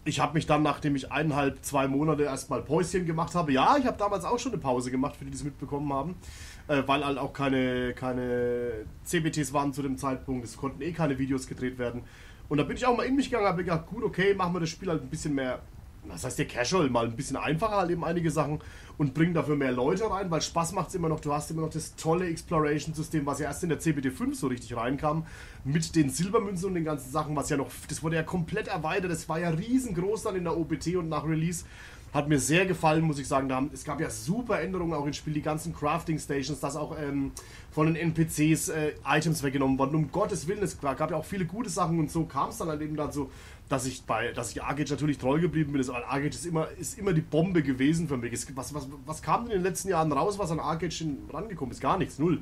ich habe mich dann, nachdem ich eineinhalb, zwei Monate erstmal Päuschen gemacht habe, ja, ich habe damals auch schon eine Pause gemacht, für die, die es mitbekommen haben, äh, weil halt auch keine, keine CBTs waren zu dem Zeitpunkt, es konnten eh keine Videos gedreht werden. Und da bin ich auch mal in mich gegangen, habe gedacht, gut, okay, machen wir das Spiel halt ein bisschen mehr, was heißt der Casual, mal ein bisschen einfacher halt eben einige Sachen und bringen dafür mehr Leute rein, weil Spaß macht es immer noch. Du hast immer noch das tolle Exploration-System, was ja erst in der CBD5 so richtig reinkam, mit den Silbermünzen und den ganzen Sachen, was ja noch, das wurde ja komplett erweitert, das war ja riesengroß dann in der OBT und nach Release. Hat mir sehr gefallen, muss ich sagen. Es gab ja super Änderungen auch im Spiel, die ganzen Crafting Stations, dass auch ähm, von den NPCs äh, Items weggenommen wurden. Um Gottes Willen, es gab ja auch viele gute Sachen und so kam es dann halt eben dazu, dass ich bei, dass ich Argage natürlich treu geblieben bin. Argage ist immer, ist immer die Bombe gewesen für mich. Was, was, was kam denn in den letzten Jahren raus, was an Argage rangekommen ist? Gar nichts, null.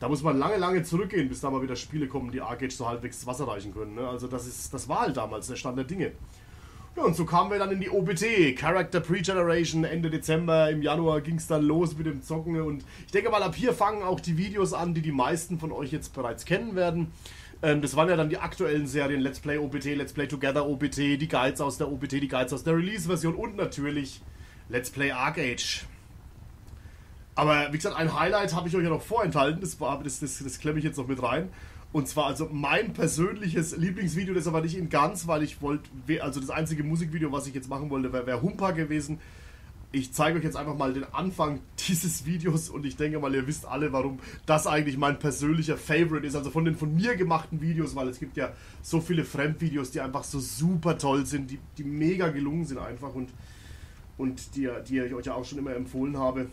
Da muss man lange, lange zurückgehen, bis da mal wieder Spiele kommen, die Argage so halbwegs das Wasser reichen können. Ne? Also das ist, das war halt damals der Stand der Dinge. Ja, und so kamen wir dann in die OBT, Character Pre-Generation, Ende Dezember, im Januar ging es dann los mit dem Zocken und ich denke mal, ab hier fangen auch die Videos an, die die meisten von euch jetzt bereits kennen werden. Ähm, das waren ja dann die aktuellen Serien, Let's Play OBT, Let's Play Together OBT, die Guides aus der OBT, die Guides aus der Release-Version und natürlich Let's Play Arcage. Aber wie gesagt, ein Highlight habe ich euch ja noch vorenthalten, das, das, das, das klemme ich jetzt noch mit rein. Und zwar also mein persönliches Lieblingsvideo, das aber nicht in ganz, weil ich wollte, also das einzige Musikvideo, was ich jetzt machen wollte, wäre wär Humpa gewesen. Ich zeige euch jetzt einfach mal den Anfang dieses Videos und ich denke mal, ihr wisst alle, warum das eigentlich mein persönlicher Favorite ist. Also von den von mir gemachten Videos, weil es gibt ja so viele Fremdvideos, die einfach so super toll sind, die, die mega gelungen sind einfach und, und die, die ich euch ja auch schon immer empfohlen habe.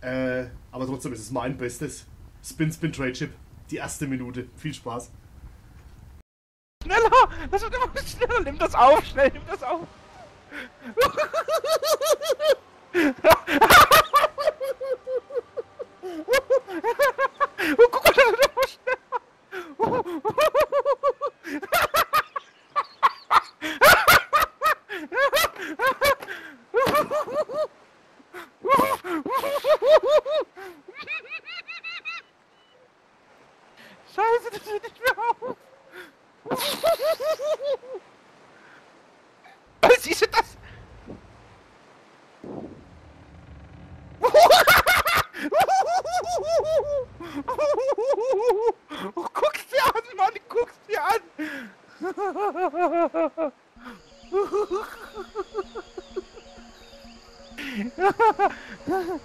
Äh, aber trotzdem ist es mein bestes. Spin Spin Trade Chip. Die erste Minute. Viel Spaß. Schneller! Das wird immer schneller! Nimm das auf! Schnell, nimm das auf! Oh, guck mal, das wird immer Scheiße, das hört nicht Siehst du das? Oh, guck's dir an, Mann, guck's dir an! Ha ha ha!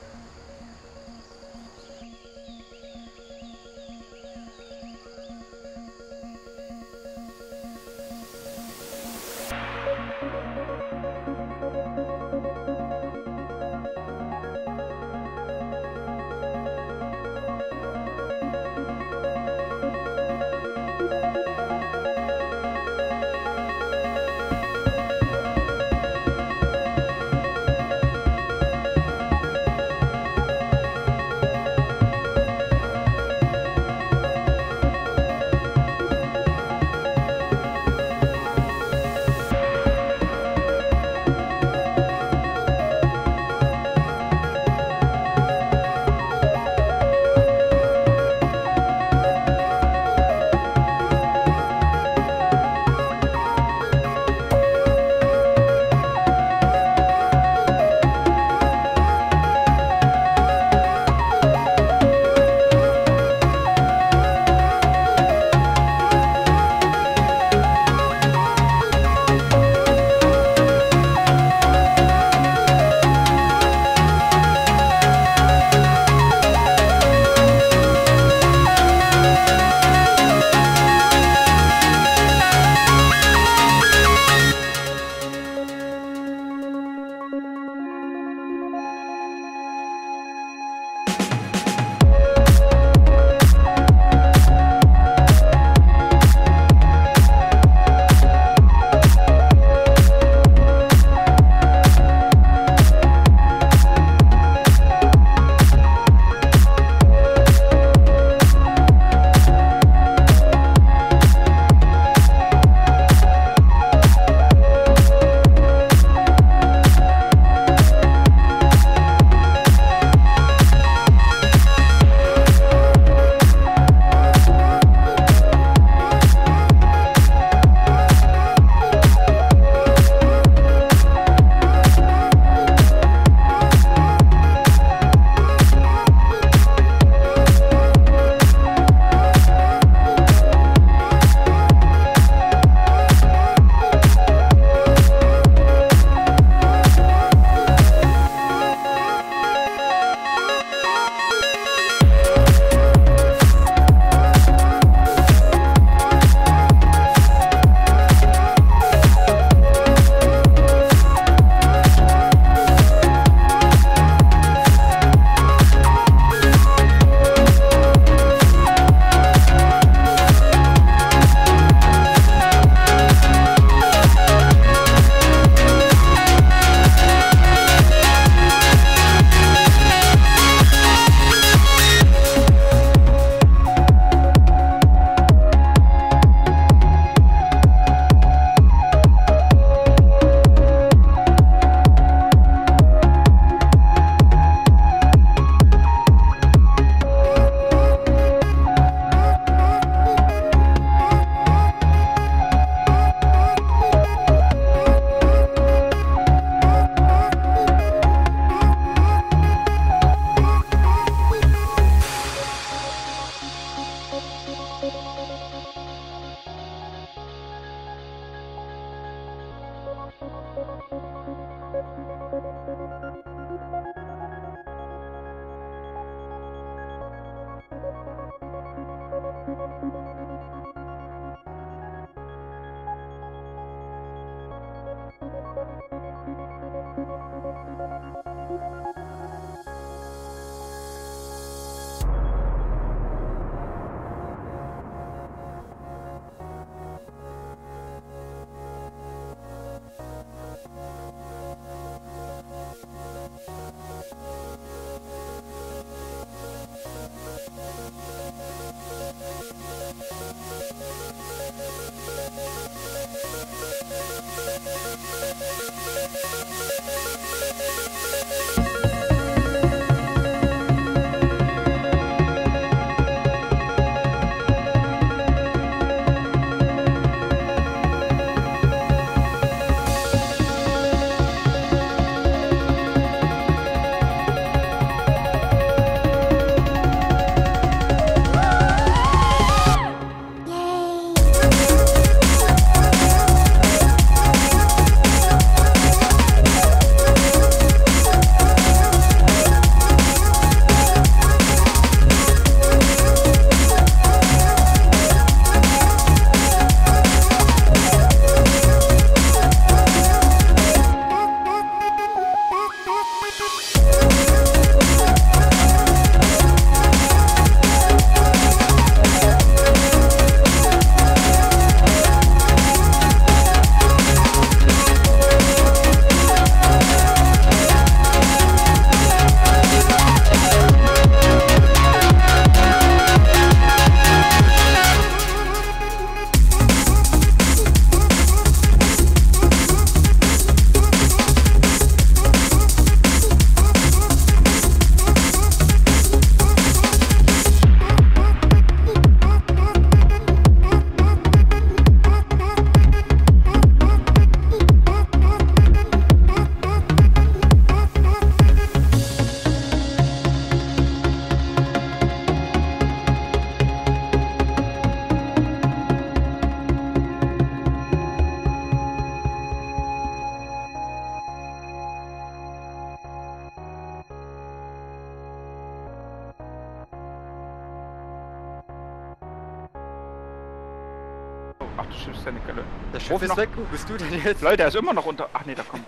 Ach, du schiffst ja nicht, Galle. Das Schiff ist weg, wo bist du denn jetzt? Leute, der ist immer noch unter. Ach nee, da kommt.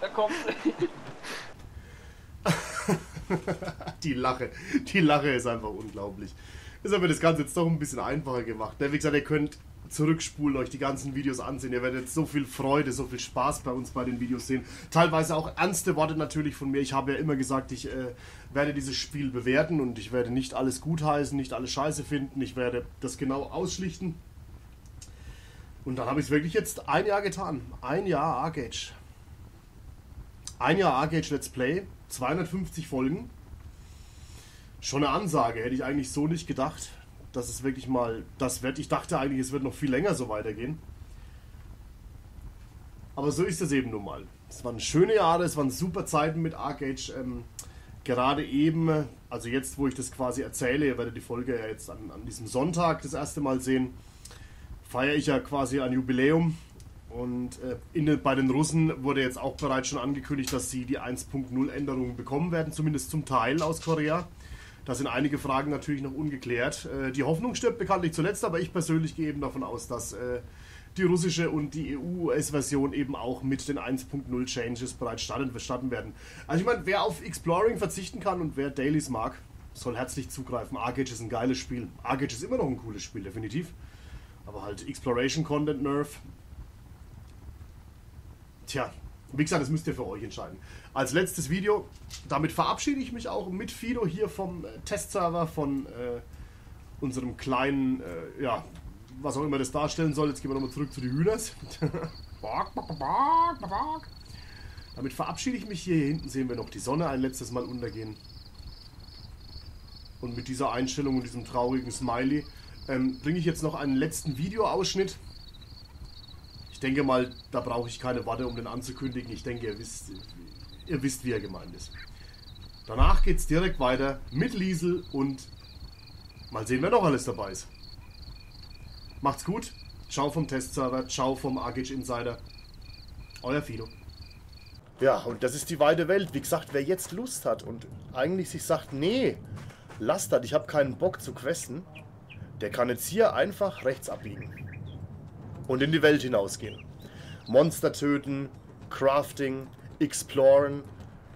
Da kommt. die Lache. Die Lache ist einfach unglaublich. Das hat mir das Ganze jetzt doch ein bisschen einfacher gemacht. Ne, Wie gesagt, ihr könnt zurückspulen, euch die ganzen Videos ansehen. Ihr werdet so viel Freude, so viel Spaß bei uns bei den Videos sehen. Teilweise auch ernste Worte natürlich von mir. Ich habe ja immer gesagt, ich äh, werde dieses Spiel bewerten und ich werde nicht alles gutheißen, nicht alles scheiße finden. Ich werde das genau ausschlichten. Und dann habe ich es wirklich jetzt ein Jahr getan. Ein Jahr Argage. Ein Jahr Argage Let's Play. 250 Folgen. Schon eine Ansage, hätte ich eigentlich so nicht gedacht, dass es wirklich mal das wird. Ich dachte eigentlich, es wird noch viel länger so weitergehen. Aber so ist es eben nun mal. Es waren schöne Jahre, es waren super Zeiten mit Arcage. Ähm, gerade eben, also jetzt, wo ich das quasi erzähle, ihr werdet die Folge ja jetzt an, an diesem Sonntag das erste Mal sehen, feiere ich ja quasi ein Jubiläum. Und äh, in, bei den Russen wurde jetzt auch bereits schon angekündigt, dass sie die 1.0 Änderungen bekommen werden, zumindest zum Teil aus Korea. Da sind einige Fragen natürlich noch ungeklärt. Äh, die Hoffnung stirbt bekanntlich zuletzt, aber ich persönlich gehe eben davon aus, dass äh, die russische und die EU-US-Version eben auch mit den 1.0 Changes bereits starten, werden. Also ich meine, wer auf Exploring verzichten kann und wer Dailies mag, soll herzlich zugreifen. Argage ist ein geiles Spiel. Argage ist immer noch ein cooles Spiel, definitiv. Aber halt Exploration Content Nerf. Tja, wie gesagt, das müsst ihr für euch entscheiden. Als letztes Video, damit verabschiede ich mich auch mit Fido hier vom äh, Testserver von äh, unserem kleinen, äh, ja, was auch immer das darstellen soll. Jetzt gehen wir nochmal zurück zu den Hühners. Damit verabschiede ich mich hier. Hier hinten sehen wir noch die Sonne ein letztes Mal untergehen. Und mit dieser Einstellung und diesem traurigen Smiley ähm, bringe ich jetzt noch einen letzten Videoausschnitt. Ich denke mal, da brauche ich keine Worte, um den anzukündigen. Ich denke, ihr wisst, ihr wisst, wie er gemeint ist. Danach geht es direkt weiter mit Liesel und mal sehen, wer noch alles dabei ist. Macht's gut. Ciao vom Testserver. Ciao vom Argage Insider. Euer Fido. Ja, und das ist die weite Welt. Wie gesagt, wer jetzt Lust hat und eigentlich sich sagt, nee, lass das, ich habe keinen Bock zu questen, der kann jetzt hier einfach rechts abbiegen. Und in die Welt hinausgehen. Monster töten, Crafting, Exploren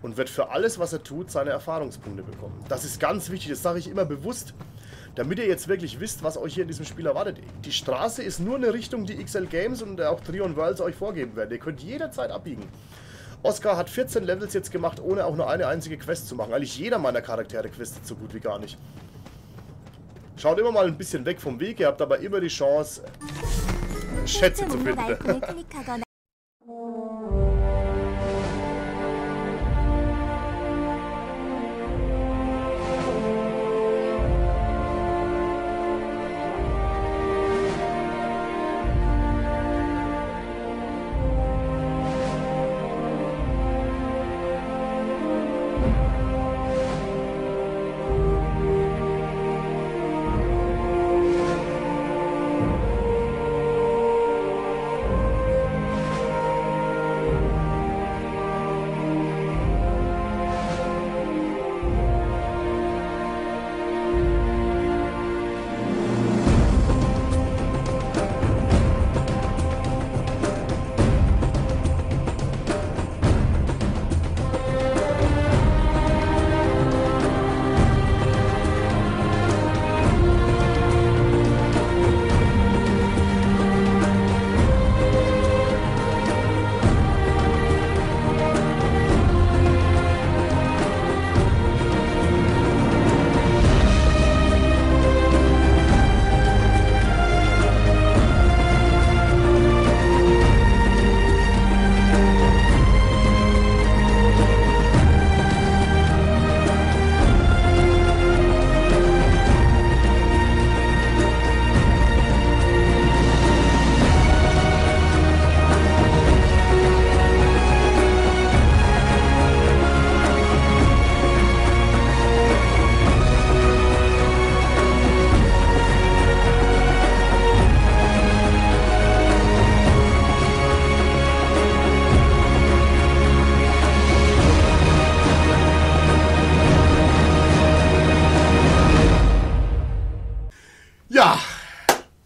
und wird für alles, was er tut, seine Erfahrungspunkte bekommen. Das ist ganz wichtig, das sage ich immer bewusst, damit ihr jetzt wirklich wisst, was euch hier in diesem Spiel erwartet. Die Straße ist nur eine Richtung, die XL Games und auch Trion Worlds euch vorgeben werden. Ihr könnt jederzeit abbiegen. Oscar hat 14 Levels jetzt gemacht, ohne auch nur eine einzige Quest zu machen. Eigentlich jeder meiner Charaktere questet so gut wie gar nicht. Schaut immer mal ein bisschen weg vom Weg, ihr habt aber immer die Chance, Schätze zu finden.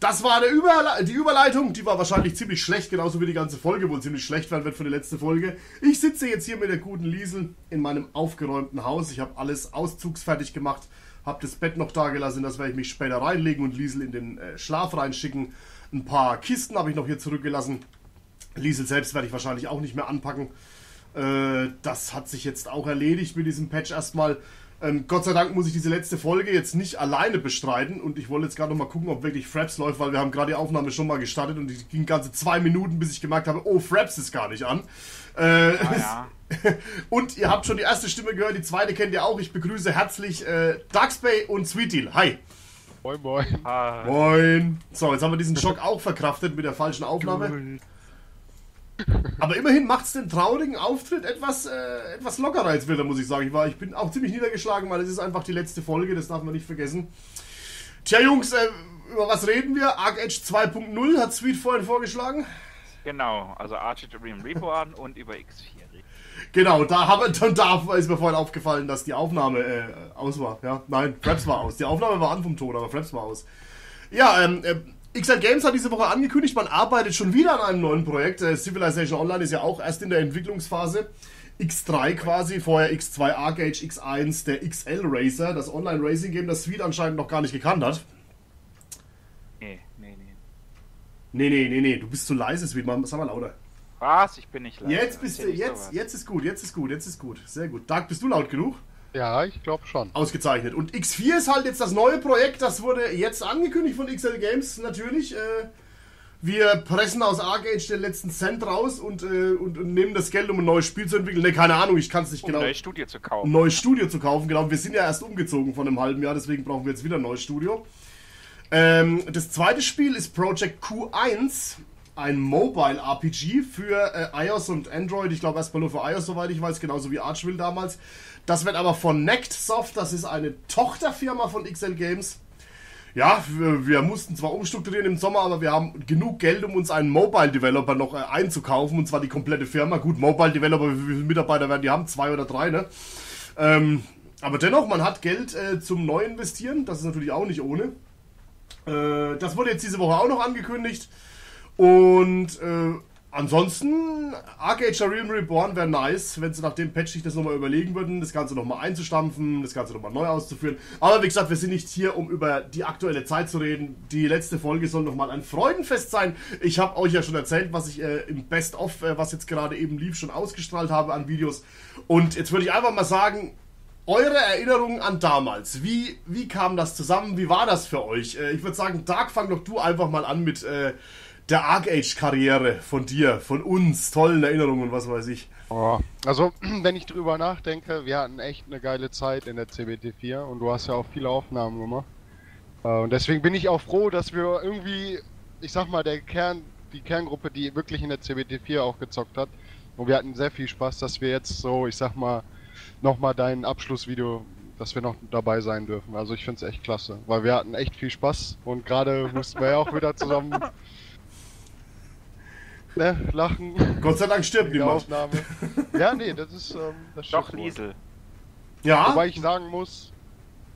das war Überle die Überleitung. Die war wahrscheinlich ziemlich schlecht, genauso wie die ganze Folge wohl ziemlich schlecht werden wird für die letzte Folge. Ich sitze jetzt hier mit der guten Liesel in meinem aufgeräumten Haus. Ich habe alles auszugsfertig gemacht, habe das Bett noch da gelassen, das werde ich mich später reinlegen und Liesel in den äh, Schlaf reinschicken. Ein paar Kisten habe ich noch hier zurückgelassen. Liesel selbst werde ich wahrscheinlich auch nicht mehr anpacken. Äh, das hat sich jetzt auch erledigt mit diesem Patch erstmal. Ähm, Gott sei Dank muss ich diese letzte Folge jetzt nicht alleine bestreiten und ich wollte jetzt gerade noch mal gucken, ob wirklich Fraps läuft, weil wir haben gerade die Aufnahme schon mal gestartet und die ging ganze zwei Minuten, bis ich gemerkt habe, oh, Fraps ist gar nicht an. Äh, ja. und ihr habt schon die erste Stimme gehört, die zweite kennt ihr auch. Ich begrüße herzlich äh, Darkspay und Sweet Deal. Hi. Moin, moin. Moin. So, jetzt haben wir diesen Schock auch verkraftet mit der falschen Aufnahme. Aber immerhin macht es den traurigen Auftritt etwas, äh, etwas lockerer als wieder, muss ich sagen. Ich, war, ich bin auch ziemlich niedergeschlagen, weil es ist einfach die letzte Folge, das darf man nicht vergessen. Tja, Jungs, äh, über was reden wir? Arc Edge 2.0 hat Sweet vorhin vorgeschlagen. Genau, also Archie Dream Reborn und über X4. Genau, da, haben, da ist mir vorhin aufgefallen, dass die Aufnahme äh, aus war. Ja, nein, Fraps war aus. Die Aufnahme war an vom Ton, aber Fraps war aus. Ja, ähm, XL Games hat diese Woche angekündigt, man arbeitet schon wieder an einem neuen Projekt. Äh, Civilization Online ist ja auch erst in der Entwicklungsphase. X3 quasi, vorher X2 Arcade, X1, der XL Racer, das Online-Racing-Game, das Sweet anscheinend noch gar nicht gekannt hat. Nee, nee, nee. Nee, nee, nee, nee, du bist zu leise, Sweet, Mann, sag mal lauter. Was? Ich bin nicht leise. Jetzt bist du, jetzt, sowas. jetzt ist gut, jetzt ist gut, jetzt ist gut. Sehr gut. Dark, bist du laut genug? Ja, ich glaube schon. Ausgezeichnet. Und X4 ist halt jetzt das neue Projekt, das wurde jetzt angekündigt von XL Games natürlich. Äh, wir pressen aus Arcade den letzten Cent raus und, äh, und, und nehmen das Geld, um ein neues Spiel zu entwickeln. Ne, keine Ahnung, ich kann es nicht Um genau. ein neues Studio zu kaufen. Ein neues Studio zu kaufen, genau. Wir sind ja erst umgezogen von einem halben Jahr, deswegen brauchen wir jetzt wieder ein neues Studio. Ähm, das zweite Spiel ist Project Q1, ein Mobile RPG für äh, iOS und Android. Ich glaube erstmal nur für iOS, soweit ich weiß, genauso wie Archville damals. Das wird aber von Nectsoft, das ist eine Tochterfirma von XL Games. Ja, wir, wir mussten zwar umstrukturieren im Sommer, aber wir haben genug Geld, um uns einen Mobile Developer noch äh, einzukaufen, und zwar die komplette Firma. Gut, Mobile Developer, wie viele Mitarbeiter werden die haben? Zwei oder drei, ne? Ähm, aber dennoch, man hat Geld äh, zum Neuinvestieren, das ist natürlich auch nicht ohne. Äh, das wurde jetzt diese Woche auch noch angekündigt. Und äh, ansonsten, Arcade Realm Reborn wäre nice, wenn sie nach dem Patch sich das nochmal überlegen würden, das Ganze nochmal einzustampfen, das Ganze nochmal neu auszuführen. Aber wie gesagt, wir sind nicht hier, um über die aktuelle Zeit zu reden. Die letzte Folge soll nochmal ein Freudenfest sein. Ich habe euch ja schon erzählt, was ich äh, im Best-of, äh, was jetzt gerade eben lief, schon ausgestrahlt habe an Videos. Und jetzt würde ich einfach mal sagen, eure Erinnerungen an damals. Wie, wie kam das zusammen? Wie war das für euch? Äh, ich würde sagen, Dark, fang doch du einfach mal an mit äh, der Arc Age-Karriere von dir, von uns. Tollen Erinnerungen, was weiß ich. Oh, also, wenn ich drüber nachdenke, wir hatten echt eine geile Zeit in der CBT4 und du hast ja auch viele Aufnahmen gemacht. Äh, und deswegen bin ich auch froh, dass wir irgendwie, ich sag mal, der Kern, die Kerngruppe, die wirklich in der CBT4 auch gezockt hat, und wir hatten sehr viel Spaß, dass wir jetzt so, ich sag mal, nochmal dein Abschlussvideo, dass wir noch dabei sein dürfen. Also ich finde es echt klasse, weil wir hatten echt viel Spaß und gerade mussten wir ja auch wieder zusammen ne, lachen. Gott sei Dank stirbt die niemand. Aufnahme. Ja, nee, das ist ähm, das Doch. Liesel. Ja? Wobei ich sagen muss,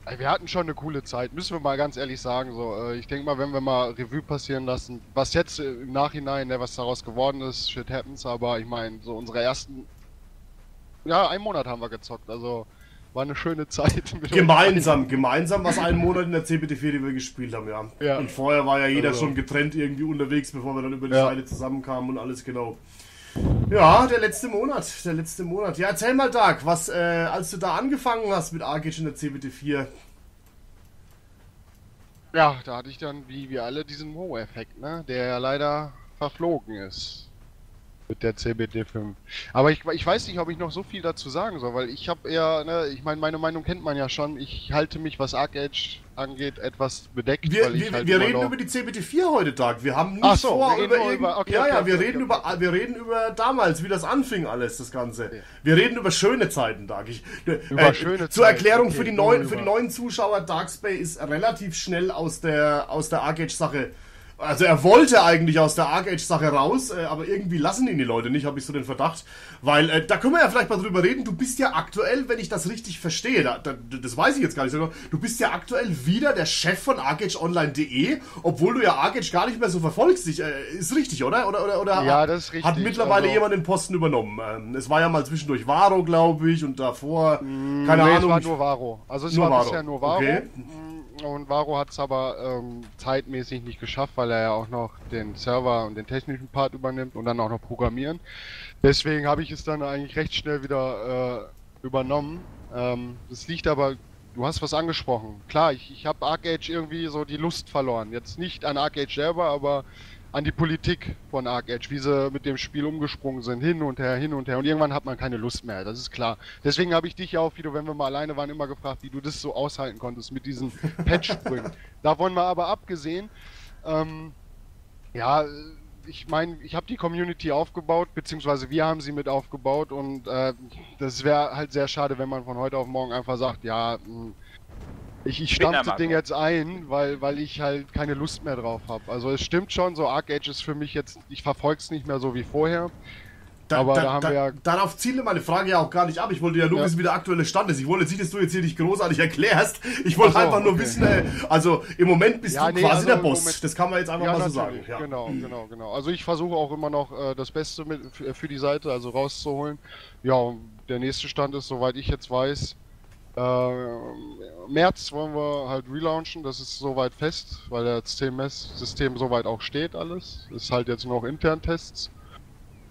ey, wir hatten schon eine coole Zeit, müssen wir mal ganz ehrlich sagen. So, äh, ich denke mal, wenn wir mal Revue passieren lassen, was jetzt äh, im Nachhinein, ne, was daraus geworden ist, shit happens, aber ich meine, so unsere ersten, ja, einen Monat haben wir gezockt, also war eine schöne Zeit. Gemeinsam, gemeinsam war es einen Monat in der CBT4, die wir gespielt haben, ja. Ja. Und vorher war ja jeder Also. schon getrennt irgendwie unterwegs, bevor wir dann über die Ja. Seite zusammenkamen und alles genau. Ja, der letzte Monat, der letzte Monat. Ja, erzähl mal, Dark, was, äh, als du da angefangen hast mit Arcade in der CBT4, Ja, da hatte ich dann, wie wir alle, diesen Mo-Effekt, ne? Der ja leider verflogen ist. Mit der CBD5. Aber ich, ich weiß nicht, ob ich noch so viel dazu sagen soll, weil ich habe eher, ne, ich meine, meine Meinung kennt man ja schon. Ich halte mich, was Arc Edge angeht, etwas bedeckt, Wir, wir, halt wir reden noch- über die CBT4 heute Tag. Wir haben nicht so, vor über, irgend- über- okay, ja, okay, ja, okay, wir reden über, wir reden über damals, wie das anfing alles, das Ganze. Wir reden über schöne Zeiten, Tag. Ich, Über schöne Zur Erklärung für die neuen, über. für die neuen Zuschauer, Darkspay ist relativ schnell aus der aus der Arcade Sache. Also er wollte eigentlich aus der Arc Age Sache raus, äh, aber irgendwie lassen ihn die Leute nicht, habe ich so den Verdacht. Weil, äh, da können wir ja vielleicht mal drüber reden, du bist ja aktuell, wenn ich das richtig verstehe, da, da, das weiß ich jetzt gar nicht, so, du bist ja aktuell wieder der Chef von ArcageOnline.de, obwohl du ja Arcage gar nicht mehr so verfolgst. Ich, äh, ist richtig, oder? Oder, oder, oder Ja, das ist hat richtig, mittlerweile also- jemand den Posten übernommen. Ähm, es war ja mal zwischendurch Varo, glaube ich, und davor, keine nee, Ahnung. es war nur Varo. Also es Nur war Varo. bisher nur Varo. Okay. Und Varo hat es aber ähm, zeitmäßig nicht geschafft, weil er ja auch noch den Server und den technischen Part übernimmt und dann auch noch programmieren. Deswegen habe ich es dann eigentlich recht schnell wieder äh, übernommen. Ähm, das liegt aber, du hast was angesprochen. Klar, ich, ich habe Arcade irgendwie so die Lust verloren. Jetzt nicht an Arcade selber, aber an die Politik von Arc Edge, wie sie mit dem Spiel umgesprungen sind, hin und her, hin und her. Und irgendwann hat man keine Lust mehr, das ist klar. Deswegen habe ich dich ja auch, wie du, wenn wir mal alleine waren, immer gefragt, wie du das so aushalten konntest mit diesen Patch-Sprüngen. Davon mal aber abgesehen, ähm, ja, ich meine, ich habe die Community aufgebaut, beziehungsweise wir haben sie mit aufgebaut und äh, das wäre halt sehr schade, wenn man von heute auf morgen einfach sagt, ja, mh, ich, ich stampfe das. Ding jetzt ein, weil, weil ich halt keine Lust mehr drauf habe. Also es stimmt schon, so Arc Age ist für mich jetzt, ich verfolge es nicht mehr so wie vorher. Da, aber da, da, haben da, wir ja Darauf ziele meine Frage ja auch gar nicht ab. Ich wollte ja nur Ja. wissen, wie der aktuelle Stand ist. Ich wollte jetzt nicht, dass du jetzt hier nicht großartig erklärst. Ich wollte so, einfach nur okay. wissen, äh, also im Moment bist Ja, du nee, quasi also der im Boss. Moment- das kann man jetzt einfach ja, mal so sagen. natürlich, Ja. Genau, genau, genau. Also ich versuche auch immer noch äh, das Beste mit, für, für die Seite, also rauszuholen. Ja, und der nächste Stand ist, soweit ich jetzt weiß, äh, März wollen wir halt relaunchen, das ist soweit fest, weil das CMS-System soweit auch steht alles. Ist halt jetzt nur noch intern Tests.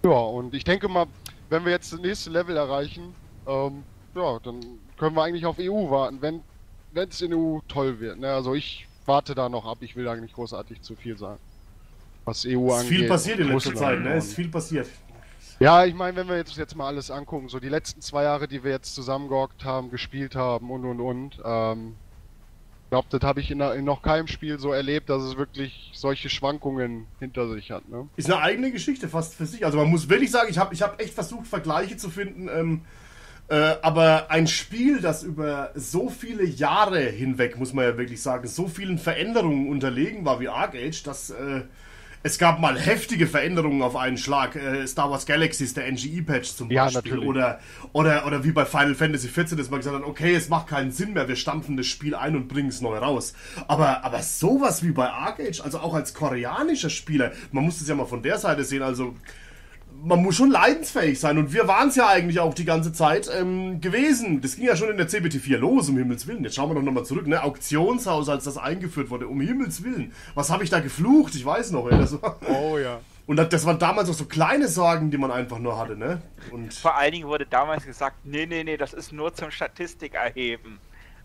Ja, und ich denke mal, wenn wir jetzt das nächste Level erreichen, ähm, ja, dann können wir eigentlich auf EU warten, wenn wenn es in EU toll wird. Ne? Also ich warte da noch ab, ich will da nicht großartig zu viel sagen. Was EU Ist angeht. viel passiert in letzter Zeit, ne? Ist viel passiert. Ja, ich meine, wenn wir jetzt, jetzt mal alles angucken, so die letzten zwei Jahre, die wir jetzt zusammengehockt haben, gespielt haben und und und, ähm, glaube, das habe ich in, in noch keinem Spiel so erlebt, dass es wirklich solche Schwankungen hinter sich hat. Ne? Ist eine eigene Geschichte fast für sich. Also man muss wirklich sagen, ich habe ich hab echt versucht, Vergleiche zu finden. Ähm, Äh, aber ein Spiel, das über so viele Jahre hinweg, muss man ja wirklich sagen, so vielen Veränderungen unterlegen war wie Arc Age, dass äh, es gab mal heftige Veränderungen auf einen Schlag. Äh, Star Wars Galaxies, der NGE-Patch zum Ja, Beispiel. natürlich. Oder, oder, oder wie bei Final Fantasy XIV, dass man gesagt hat, okay, es macht keinen Sinn mehr, wir stampfen das Spiel ein und bringen es neu raus. Aber, aber sowas wie bei Arc Age, also auch als koreanischer Spieler, man muss es ja mal von der Seite sehen, also man muss schon leidensfähig sein. Und wir waren es ja eigentlich auch die ganze Zeit ähm, gewesen. Das ging ja schon in der CBT4 los, um Himmels Willen. Jetzt schauen wir doch nochmal zurück, ne? Auktionshaus, als das eingeführt wurde, um Himmels Willen. Was habe ich da geflucht? Ich weiß noch, ey. Das war Oh ja. und das, das waren damals auch so kleine Sorgen, die man einfach nur hatte, ne? Und Vor allen Dingen wurde damals gesagt, nee, nee, nee, das ist nur zum Statistik erheben,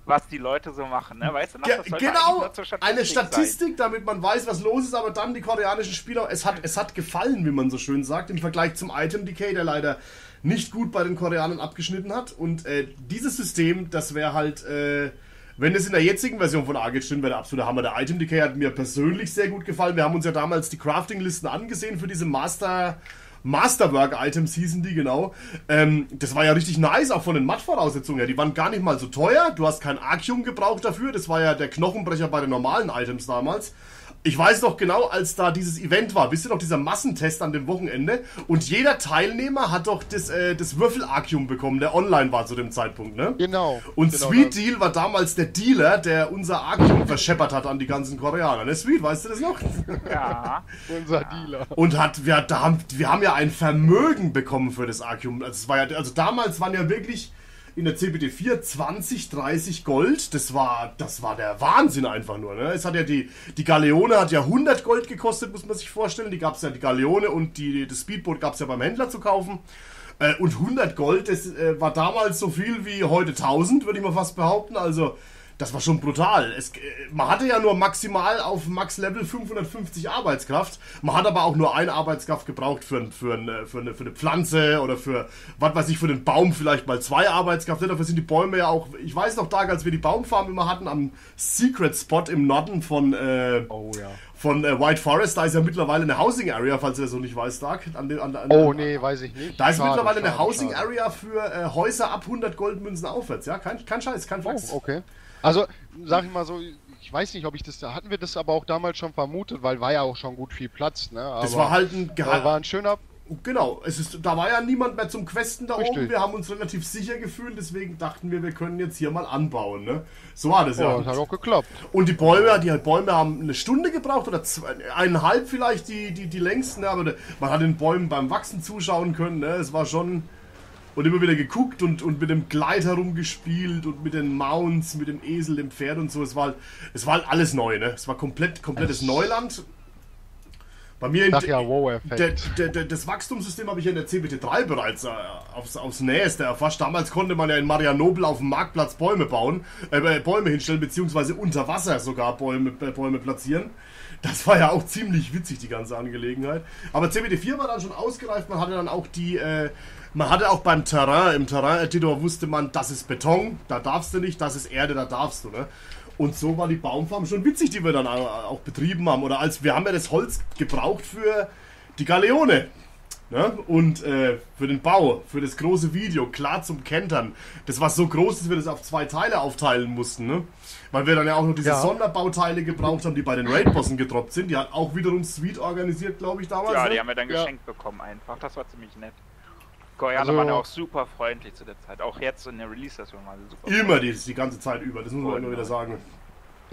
was die Leute so machen, ne? Weißt du noch? Genau, zur eine sein. Statistik, damit man weiß, was los ist, aber dann die koreanischen Spieler, es hat, es hat gefallen, wie man so schön sagt, im Vergleich zum Item Decay, der leider nicht gut bei den Koreanern abgeschnitten hat. Und äh, dieses System, das wäre halt, äh, wenn es in der jetzigen Version von Argent stimmt, wäre der absolute Hammer. Der Item Decay hat mir persönlich sehr gut gefallen. Wir haben uns ja damals die Crafting-Listen angesehen für diese Master... Masterwork-Items hießen die, genau. Ähm, das war ja richtig nice, auch von den Matt-Voraussetzungen her. Die waren gar nicht mal so teuer. Du hast kein Arcium gebraucht dafür. Das war ja der Knochenbrecher bei den normalen Items damals. Ich weiß noch genau, als da dieses Event war, wisst ihr noch, dieser Massentest an dem Wochenende und jeder Teilnehmer hat doch das, äh, das Würfel-Arcium bekommen, der online war zu dem Zeitpunkt, ne? Genau. Und genau, Sweet das- Deal war damals der Dealer, der unser Arcium verscheppert hat an die ganzen Koreaner. Ne, Sweet, weißt du das noch? Ja. Unser Dealer. Und hat, wir, da haben, wir haben ja ein Vermögen bekommen für das Arcium. Also, es war ja, also damals waren ja wirklich in der CBD4 20, 30 Gold. Das war, das war der Wahnsinn einfach nur. Ne? Es hat ja die, die Galeone hat ja 100 Gold gekostet, muss man sich vorstellen. Die gab es ja, die Galeone und die, das Speedboot gab es ja beim Händler zu kaufen. Äh, und 100 Gold, das äh, war damals so viel wie heute 1000, würde ich mal fast behaupten. Also, das war schon brutal. Es, äh, man hatte ja nur maximal auf Max-Level 550 Arbeitskraft. Man hat aber auch nur eine Arbeitskraft gebraucht für, für, eine, für, eine, für eine Pflanze oder für, was weiß ich, für den Baum vielleicht mal zwei Arbeitskraft. Dafür sind die Bäume ja auch. Ich weiß noch, Tag, als wir die Baumfarm immer hatten, am Secret Spot im Norden von. Äh, Oh ja. Von äh, White Forest, da ist ja mittlerweile eine Housing Area, falls ihr das so nicht weiß, Tag. An den, an, an, Oh nee, weiß ich nicht. da ist Schade, mittlerweile eine schade, Housing schade. Area für äh, Häuser ab 100 Goldmünzen aufwärts, ja? Kein, kein Scheiß, kein Flachs. Oh, okay. Also, sag ich mal so, ich weiß nicht, ob ich das, hatten wir das aber auch damals schon vermutet, weil war ja auch schon gut viel Platz, ne? Aber, Das war halt ein Geheim. war ein schöner, Genau, es ist, da war ja niemand mehr zum Questen da Richtig. oben. Wir haben uns relativ sicher gefühlt, deswegen dachten wir, wir können jetzt hier mal anbauen. Ne? So war das ja. oh, das hat auch geklappt. Und die Bäume, die Bäume haben eine Stunde gebraucht oder zwei, eineinhalb vielleicht die, die, die längsten. Ne? Aber man hat den Bäumen beim Wachsen zuschauen können. Ne? Es war schon. Und immer wieder geguckt und, und mit dem Gleit herumgespielt und mit den Mounts, mit dem Esel, dem Pferd und so. Es war halt, es war halt alles neu, ne? Es war komplett, komplettes Neuland. Bei mir Ach ja, Wow-Effekt. der, der, der, das Wachstumssystem habe ich ja in der CBT3 bereits äh, aufs, aufs Näheste erfasst. Damals konnte man ja in Marianobel auf dem Marktplatz Bäume bauen, äh, Bäume hinstellen, beziehungsweise unter Wasser sogar Bäume, äh, Bäume platzieren. Das war ja auch ziemlich witzig, die ganze Angelegenheit. Aber CBD4 war dann schon ausgereift. Man hatte dann auch die, äh, man hatte auch beim Terrain, im Terrain-Editor wusste man, das ist Beton, da darfst du nicht, das ist Erde, da darfst du, ne? Und so war die Baumfarm schon witzig, die wir dann au- auch betrieben haben. Oder als wir haben ja das Holz gebraucht für die Galeone. Ne? Und äh, für den Bau, für das große Video, klar zum Kentern. Das war so groß, dass wir das auf zwei Teile aufteilen mussten. Ne? Weil wir dann ja auch noch diese Ja. Sonderbauteile gebraucht haben, die bei den Raid-Bossen gedroppt sind. Die hat auch wiederum Sweet organisiert, glaube ich, damals. Ja, ne? die haben wir dann Ja. geschenkt bekommen einfach. Das war ziemlich nett. Koreaner Also- waren ja auch super freundlich zu der Zeit. Auch jetzt in der Release-Version waren sie super Immer die, die ganze Zeit über, das muss man immer wieder sagen.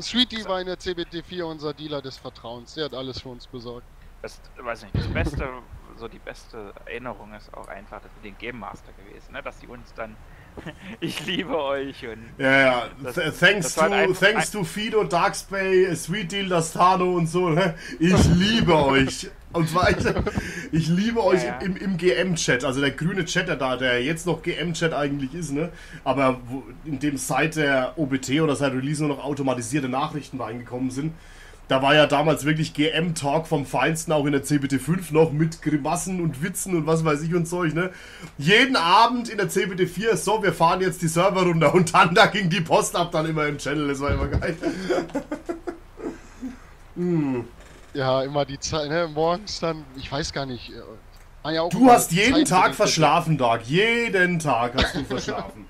Sweetie war in der CBT4 unser Dealer des Vertrauens. Der hat alles für uns besorgt. Das, weiß nicht, das beste, so die beste Erinnerung ist auch einfach das mit den Game Master gewesen, ne? dass die uns dann, ich liebe euch und Ja, ja. Das- Th- thanks das to, thanks to Fido, Darkspay, Sweet Deal, Dastano und so. Ne? Ich liebe euch. Und zwar, ich, ich liebe euch Ja, ja. im, im GM-Chat. Also der grüne Chat, der da, der jetzt noch GM-Chat eigentlich ist, ne? Aber wo, in dem seit der OBT oder seit Release nur noch automatisierte Nachrichten reingekommen sind. Da war ja damals wirklich GM-Talk vom Feinsten, auch in der CBT5 noch, mit Grimassen und Witzen und was weiß ich und Zeug, ne? Jeden Abend in der CBT4, so, wir fahren jetzt die Server runter und dann, da ging die Post ab dann immer im Channel, das war immer geil. hm. Ja, immer die Zeit, ne? Morgens dann, ich weiß gar nicht, äh, ja Du hast jeden Tag verschlafen, Doc. Jeden Tag hast du verschlafen.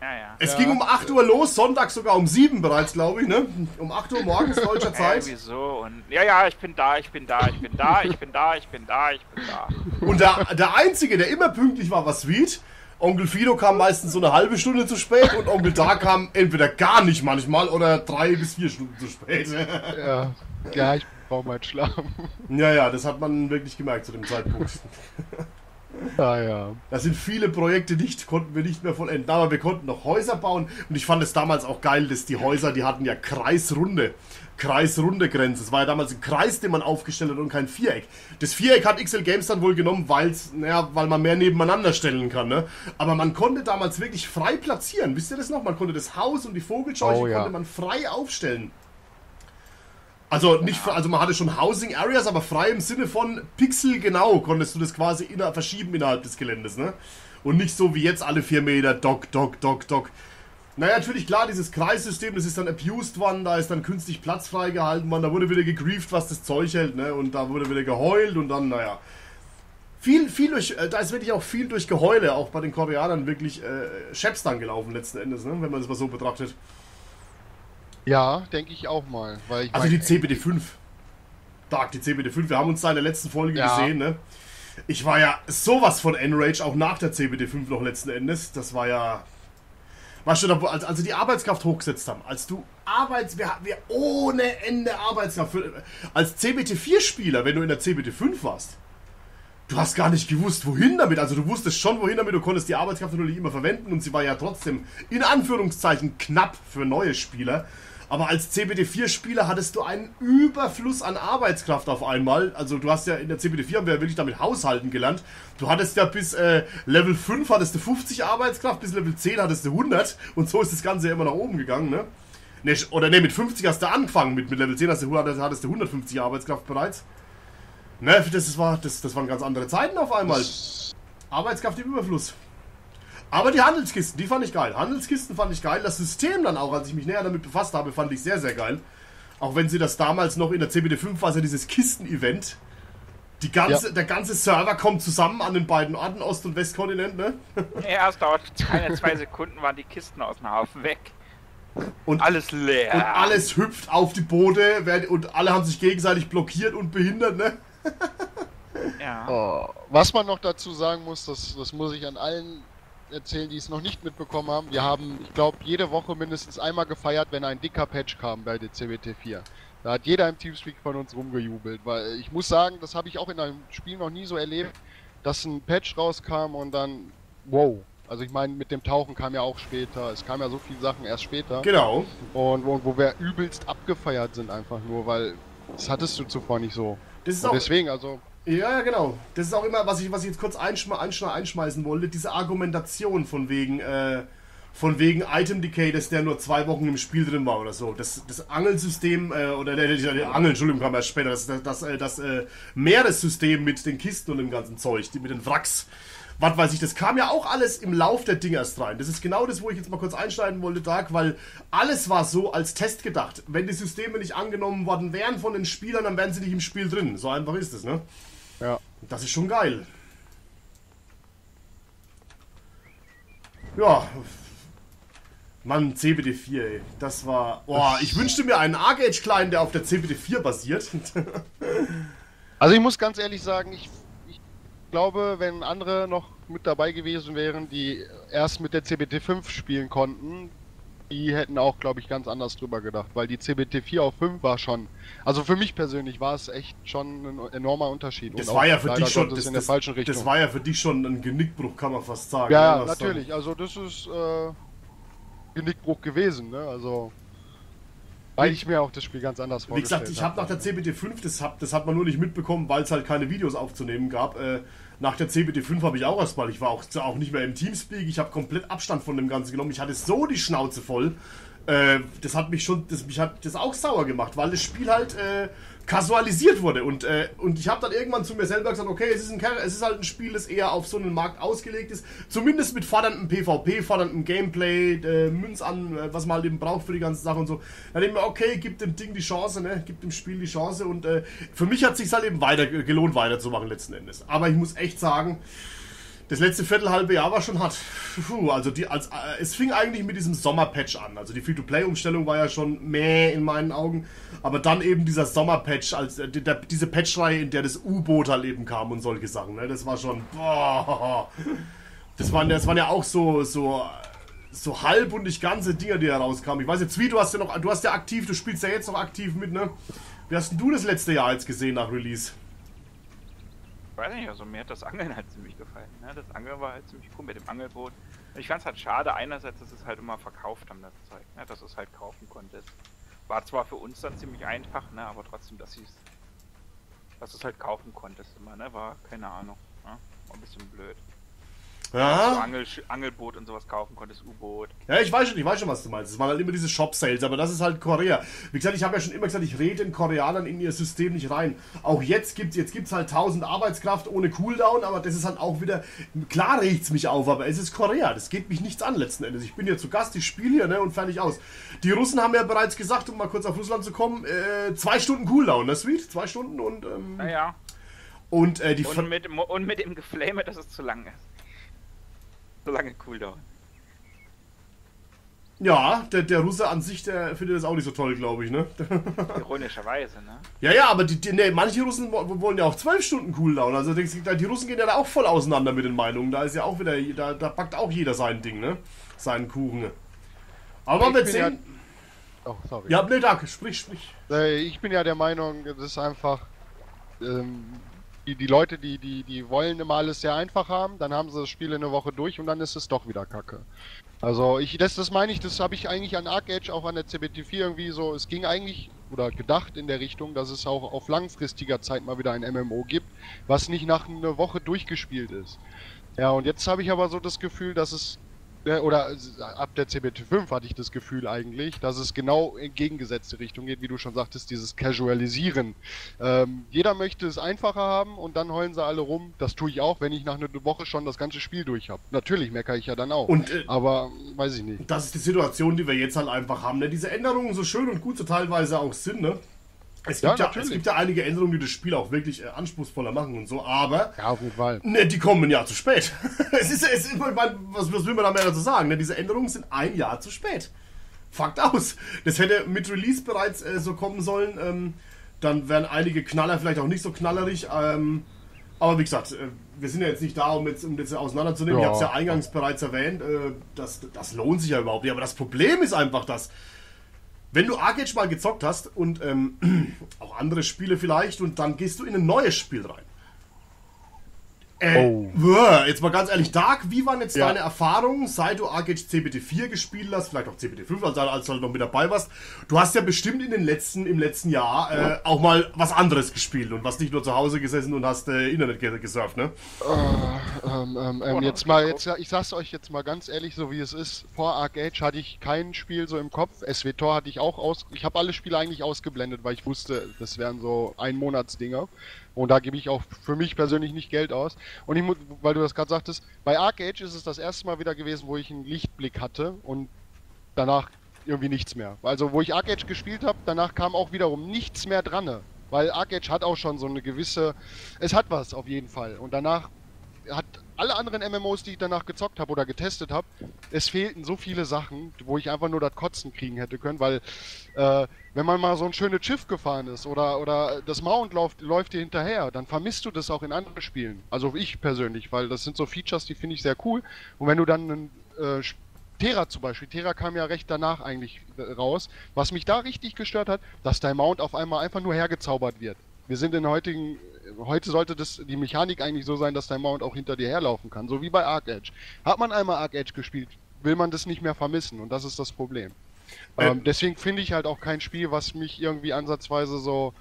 Ja, ja. Es Ja. ging um 8 Uhr los, Sonntag sogar um 7 bereits, glaube ich, ne? Um 8 Uhr morgens deutscher Zeit. Irgendwie so und ja, ja, ich bin da, ich bin da, ich bin da, ich bin da, ich bin da, ich bin da. Und der, der Einzige, der immer pünktlich war, war Sweet. Onkel Fido kam meistens so eine halbe Stunde zu spät und Onkel Da kam entweder gar nicht manchmal oder drei bis vier Stunden zu spät. Ja, ja ich brauche mal schlafen. Ja, ja, das hat man wirklich gemerkt zu dem Zeitpunkt. Ja, ja. Da sind viele Projekte nicht, konnten wir nicht mehr vollenden. Aber wir konnten noch Häuser bauen. Und ich fand es damals auch geil, dass die Häuser, die hatten ja kreisrunde. Kreisrunde Grenze. Es war ja damals ein Kreis, den man aufgestellt hat und kein Viereck. Das Viereck hat XL Games dann wohl genommen, weil's, naja, weil man mehr nebeneinander stellen kann. Ne? Aber man konnte damals wirklich frei platzieren. Wisst ihr das noch? Man konnte das Haus und die Vogelscheuche Oh, ja. konnte man frei aufstellen. Also nicht, fre- also man hatte schon Housing Areas, aber frei im Sinne von pixelgenau konntest du das quasi inner, verschieben innerhalb des Geländes, ne? Und nicht so wie jetzt alle vier Meter, Dock, Dock, Dock, Dock. Naja, natürlich klar, dieses Kreissystem, das ist dann abused worden, da ist dann künstlich Platz freigehalten worden, da wurde wieder gegrieft, was das Zeug hält, ne? Und da wurde wieder geheult und dann, naja. Viel, viel durch, äh, da ist wirklich auch viel durch Geheule, auch bei den Koreanern wirklich äh, Scheps dann gelaufen letzten Endes, ne? Wenn man das mal so betrachtet. Ja, denke ich auch mal. Weil ich Also die CBD5. Dark, die CBD5. Wir haben uns da in der letzten Folge Ja. gesehen, ne? Ich war ja sowas von Enrage, auch nach der CBD5 noch letzten Endes. Das war ja. Weißt du, da, als, als sie die Arbeitskraft hochgesetzt haben, als du Arbeits... Wir, wir ohne Ende Arbeitskraft... Für, als CBT4-Spieler, wenn du in der CBT5 warst, du hast gar nicht gewusst, wohin damit. Also du wusstest schon, wohin damit. Du konntest die Arbeitskraft natürlich immer verwenden und sie war ja trotzdem in Anführungszeichen knapp für neue Spieler. Aber als CBD4-Spieler hattest du einen Überfluss an Arbeitskraft auf einmal. Also du hast ja in der CBD4 haben wir ja wirklich damit haushalten gelernt. Du hattest ja bis äh, Level 5 hattest du 50 Arbeitskraft, bis Level 10 hattest du 100 und so ist das Ganze ja immer nach oben gegangen, ne? Ne, oder ne, mit 50 hast du angefangen, mit, mit Level 10 hast du, hattest du 150 Arbeitskraft bereits. Ne, das, war, das, das waren ganz andere Zeiten auf einmal. Arbeitskraft im Überfluss. Aber die Handelskisten, die fand ich geil. Handelskisten fand ich geil. Das System dann auch, als ich mich näher damit befasst habe, fand ich sehr, sehr geil. Auch wenn sie das damals noch in der CBD5 war, ja dieses Kisten-Event. Die ganze, Ja. Der ganze Server kommt zusammen an den beiden Orten, Ost- und Westkontinent, ne? Ja, es dauert keine zwei Sekunden, waren die Kisten aus dem Haufen weg. Und alles leer. Und alles hüpft auf die Boote und alle haben sich gegenseitig blockiert und behindert, ne? Ja. Oh, was man noch dazu sagen muss, das, das muss ich an allen erzählen, die es noch nicht mitbekommen haben. Wir haben, ich glaube, jede Woche mindestens einmal gefeiert, wenn ein dicker Patch kam bei der CBT4. Da hat jeder im Teamspeak von uns rumgejubelt, weil ich muss sagen, das habe ich auch in einem Spiel noch nie so erlebt, dass ein Patch rauskam und dann, wow. Also ich meine, mit dem Tauchen kam ja auch später, es kam ja so viele Sachen erst später. Genau. Und wo, wo wir übelst abgefeiert sind einfach nur, weil das hattest du zuvor nicht so. Das ist und auch- deswegen, also Ja, ja, genau. Das ist auch immer, was ich, was ich jetzt kurz einschme einschme einschmeißen wollte, diese Argumentation von wegen, äh, von wegen Item Decay, dass der nur zwei Wochen im Spiel drin war oder so. Das, das Angelsystem, äh, oder der, der, der Angel, Entschuldigung, kam erst später, das, das, das, äh, das äh, Meeressystem mit den Kisten und dem ganzen Zeug, mit den Wracks. Was weiß ich, das kam ja auch alles im Lauf der Dinge erst rein. Das ist genau das, wo ich jetzt mal kurz einschneiden wollte, Dark, weil alles war so als Test gedacht. Wenn die Systeme nicht angenommen worden wären von den Spielern, dann wären sie nicht im Spiel drin. So einfach ist es, ne? Ja. Das ist schon geil. Ja. Mann, CBD4, ey. Das war. Boah, ich wünschte mir einen A-Gage-Client, der auf der CBD4 basiert. Also ich muss ganz ehrlich sagen, ich, ich glaube, wenn andere noch mit dabei gewesen wären, die erst mit der CBT5 spielen konnten, die hätten auch, glaube ich, ganz anders drüber gedacht, weil die CBT4 auf 5 war schon, also für mich persönlich war es echt schon ein enormer Unterschied. Das war ja für dich schon. Das, in der das, falschen Richtung. das war ja für dich schon ein Genickbruch, kann man fast sagen. ja, ne, natürlich. Also das ist äh, Genickbruch gewesen, ne? Also weil ich mir auch das Spiel ganz anders Wie vorgestellt gesagt, ich habe nach der CBT5, das, hab, das hat man nur nicht mitbekommen, weil es halt keine Videos aufzunehmen gab. Äh, nach der CBT5 habe ich auch erstmal, ich war auch, auch nicht mehr im Teamspeak, ich habe komplett Abstand von dem Ganzen genommen. Ich hatte so die Schnauze voll. Äh, das hat mich schon, das, mich hat das auch sauer gemacht, weil das Spiel halt äh, kasualisiert wurde. Und, äh, und ich habe dann irgendwann zu mir selber gesagt, okay, es ist, ein, es ist halt ein Spiel, das eher auf so einen Markt ausgelegt ist. Zumindest mit forderndem PvP, forderndem Gameplay, äh, Münz an, äh, was man halt eben braucht für die ganze Sache und so. Dann mir, okay, gibt dem Ding die Chance, ne? Gibt dem Spiel die Chance. Und äh, für mich hat es sich halt eben weiter gelohnt, weiterzumachen letzten Endes. Aber ich muss echt sagen, das letzte Viertelhalbe Jahr war schon hart. Puh, also die, als, äh, es fing eigentlich mit diesem Sommerpatch an. Also die Free-to-Play-Umstellung war ja schon meh in meinen Augen. Aber dann eben dieser Sommerpatch, als äh, der, diese Patchreihe, in der das U-Boot halt eben kam und solche Sachen. Ne? Das war schon. Boah. Das waren, das waren ja auch so, so, so halb und nicht ganze Dinger, die herauskamen. Ich weiß jetzt, wie du hast ja noch, du hast ja aktiv, du spielst ja jetzt noch aktiv mit, ne? Wie hast denn du das letzte Jahr jetzt gesehen nach Release? Weiß nicht, also mir hat das Angeln halt ziemlich gefallen. Ne? Das Angeln war halt ziemlich cool mit dem Angelboot. Ich fand es halt schade, einerseits, dass es halt immer verkauft haben, das Zeug, ne? dass es halt kaufen konntest. War zwar für uns dann ziemlich einfach, ne? aber trotzdem, dass es dass es halt kaufen konntest immer, ne? War keine Ahnung. Ne? War ein bisschen blöd. Ja. So Angel, Angelboot und sowas kaufen konntest, U-Boot. Ja, ich weiß schon, ich weiß schon, was du meinst. Es waren halt immer diese Shop-Sales, aber das ist halt Korea. Wie gesagt, ich habe ja schon immer gesagt, ich rede den Koreanern in ihr System nicht rein. Auch jetzt gibt es jetzt gibt's halt 1000 Arbeitskraft ohne Cooldown, aber das ist halt auch wieder, klar regt es mich auf, aber es ist Korea. Das geht mich nichts an letzten Endes. Ich bin hier zu Gast, ich spiele hier ne, und fertig aus. Die Russen haben ja bereits gesagt, um mal kurz auf Russland zu kommen, äh, zwei Stunden Cooldown, das ne, Sweet? Zwei Stunden und... Ähm, naja. Und, äh, die und, mit, und mit dem Geflame, dass es zu lang ist so lange Cooldown. Ja, der, der Russe an sich, der findet das auch nicht so toll, glaube ich, ne? Ironischerweise, ne? Ja, ja, aber die, die, nee, manche Russen wollen ja auch 12 Stunden Cooldown. Also die Russen gehen ja da auch voll auseinander mit den Meinungen. Da ist ja auch wieder, da, da packt auch jeder sein Ding, ne? Seinen Kuchen. Aber man wird sehen. Ja, oh, sorry. Ja, nee, danke, sprich, sprich. Äh, ich bin ja der Meinung, das ist einfach. Ähm, die, die Leute, die, die, die wollen immer alles sehr einfach haben, dann haben sie das Spiel in einer Woche durch und dann ist es doch wieder kacke. Also ich, das, das meine ich, das habe ich eigentlich an ArcAge, auch an der CBT4 irgendwie so, es ging eigentlich oder gedacht in der Richtung, dass es auch auf langfristiger Zeit mal wieder ein MMO gibt, was nicht nach einer Woche durchgespielt ist. Ja, und jetzt habe ich aber so das Gefühl, dass es oder ab der CBT5 hatte ich das Gefühl eigentlich, dass es genau in gegengesetzte Richtung geht, wie du schon sagtest, dieses Casualisieren. Ähm, jeder möchte es einfacher haben und dann heulen sie alle rum. Das tue ich auch, wenn ich nach einer Woche schon das ganze Spiel durch habe. Natürlich meckere ich ja dann auch. Und, äh, aber weiß ich nicht. Das ist die Situation, die wir jetzt halt einfach haben. Ne? Diese Änderungen, so schön und gut so teilweise auch sind, ne? Es gibt, ja, ja, es gibt ja einige Änderungen, die das Spiel auch wirklich äh, anspruchsvoller machen und so, aber. Ja, auf jeden Fall. Ne, die kommen ja zu spät. es ist, es ist was, was will man da mehr dazu sagen? Ne? Diese Änderungen sind ein Jahr zu spät. Fakt aus. Das hätte mit Release bereits äh, so kommen sollen. Ähm, dann wären einige Knaller vielleicht auch nicht so knallerig. Ähm, aber wie gesagt, äh, wir sind ja jetzt nicht da, um jetzt, um das auseinanderzunehmen. Ja. Ich habe es ja eingangs bereits erwähnt. Äh, das, das lohnt sich ja überhaupt nicht. Aber das Problem ist einfach, dass wenn du Arcade mal gezockt hast und ähm, auch andere Spiele vielleicht und dann gehst du in ein neues Spiel rein. Äh, oh. Jetzt mal ganz ehrlich, Dark, wie waren jetzt ja. deine Erfahrungen, seit du Arcade CBT4 gespielt hast, vielleicht auch CBT5, als, als du halt noch mit dabei warst? Du hast ja bestimmt in den letzten, im letzten Jahr äh, auch mal was anderes gespielt und was nicht nur zu Hause gesessen und hast äh, Internet gesurft, ne? Uh, ähm, ähm, ähm, jetzt mal, jetzt, ich sag's euch jetzt mal ganz ehrlich, so wie es ist. Vor Arcade hatte ich kein Spiel so im Kopf. SWTOR hatte ich auch aus. Ich habe alle Spiele eigentlich ausgeblendet, weil ich wusste, das wären so Einmonatsdinger. Und da gebe ich auch für mich persönlich nicht Geld aus. Und ich, weil du das gerade sagtest, bei Arcade ist es das erste Mal wieder gewesen, wo ich einen Lichtblick hatte und danach irgendwie nichts mehr. Also wo ich Arcade gespielt habe, danach kam auch wiederum nichts mehr dran. Weil Arcade hat auch schon so eine gewisse, es hat was auf jeden Fall. Und danach hat alle anderen MMOs, die ich danach gezockt habe oder getestet habe, es fehlten so viele Sachen, wo ich einfach nur das Kotzen kriegen hätte können, weil äh, wenn man mal so ein schönes Schiff gefahren ist oder, oder das Mount läuft, läuft dir hinterher, dann vermisst du das auch in anderen Spielen. Also ich persönlich, weil das sind so Features, die finde ich sehr cool. Und wenn du dann einen äh, Terra zum Beispiel, Terra kam ja recht danach eigentlich raus. Was mich da richtig gestört hat, dass dein Mount auf einmal einfach nur hergezaubert wird. Wir sind in heutigen heute sollte das die Mechanik eigentlich so sein, dass dein Mount auch hinter dir herlaufen kann, so wie bei Arc Edge. Hat man einmal Arc Edge gespielt, will man das nicht mehr vermissen und das ist das Problem. Ähm, deswegen finde ich halt auch kein Spiel, was mich irgendwie ansatzweise so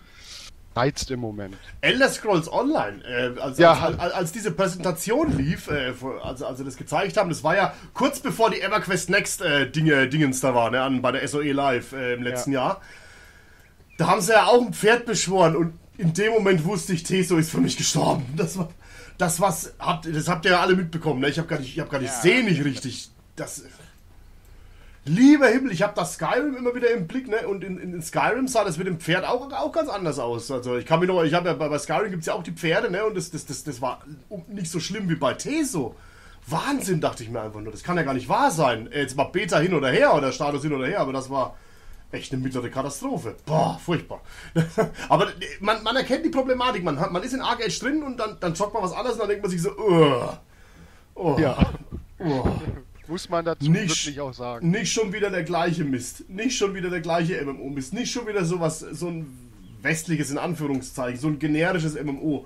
reizt im Moment. Elder Scrolls Online, äh, als, Ja. als, als, als diese Präsentation lief, äh, also als sie das gezeigt haben, das war ja kurz bevor die EverQuest Next äh, Dinge, Dingens da war, ne, an, bei der SOE Live äh, im letzten Jahr. Da haben sie ja auch ein Pferd beschworen und in dem Moment wusste ich, Teso ist für mich gestorben. Das war, das was, habt, das habt ihr ja alle mitbekommen, ne? Ich habe gar nicht, ich habe gar nicht, sehe nicht richtig. Das, Lieber Himmel, ich habe das Skyrim immer wieder im Blick, ne? Und in, in, Skyrim sah das mit dem Pferd auch, auch ganz anders aus. Also ich kann mich noch, ich habe ja bei, bei Skyrim gibt es ja auch die Pferde, ne? Und das, das, das, das war nicht so schlimm wie bei Teso. Wahnsinn, dachte ich mir einfach nur. Das kann ja gar nicht wahr sein. Jetzt mal Beta hin oder her oder Status hin oder her, aber das war echt eine mittlere Katastrophe. Boah, furchtbar. aber äh, man, man erkennt die Problematik. Man, hat, man ist in Arc Age drin und dann, dann zockt man was anderes und dann denkt man sich so, "Ugh." oh, Ja. oh. Muss man dazu Nicht- wirklich auch sagen. Nicht schon wieder der gleiche Mist. Nicht schon wieder der gleiche MMO-Mist. Nicht schon wieder sowas, so ein westliches in Anführungszeichen, so ein generisches MMO.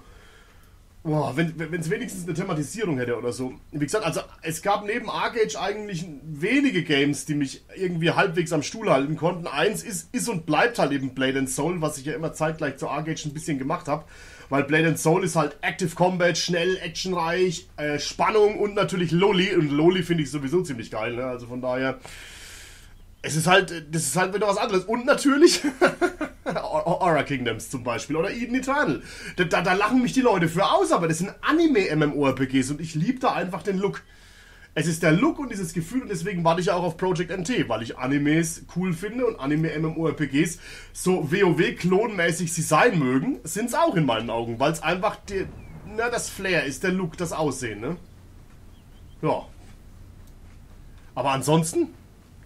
Boah, wenn es wenigstens eine Thematisierung hätte oder so. Wie gesagt, also es gab neben Arcade eigentlich wenige Games, die mich irgendwie halbwegs am Stuhl halten konnten. Eins ist, ist und bleibt halt eben Blade and Soul, was ich ja immer zeitgleich zu Arcade ein bisschen gemacht habe. Weil Blade and Soul ist halt Active Combat, schnell, actionreich, äh, Spannung und natürlich Loli. Und Loli finde ich sowieso ziemlich geil, ne? Also von daher. Es ist halt, das ist halt wieder was anderes. Und natürlich Aura Kingdoms zum Beispiel oder Eden Eternal. Da, da, da lachen mich die Leute für aus, aber das sind Anime-MMORPGs und ich liebe da einfach den Look. Es ist der Look und dieses Gefühl und deswegen warte ich auch auf Project NT, weil ich Animes cool finde und Anime-MMORPGs, so WoW-klonmäßig sie sein mögen, sind es auch in meinen Augen, weil es einfach die, na, das Flair ist, der Look, das Aussehen, ne? Ja. Aber ansonsten,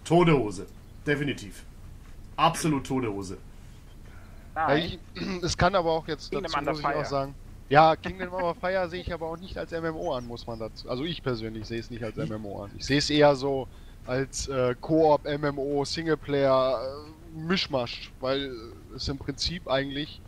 tote Hose. Definitiv. Absolut tote Hose. Ja, ich, es kann aber auch jetzt Kingdom dazu muss ich auch sagen. Ja, Kingdom Under Fire sehe ich aber auch nicht als MMO an, muss man dazu. Also ich persönlich sehe es nicht als MMO an. Ich sehe es eher so als äh, Koop, MMO, Singleplayer, äh, Mischmasch, weil es im Prinzip eigentlich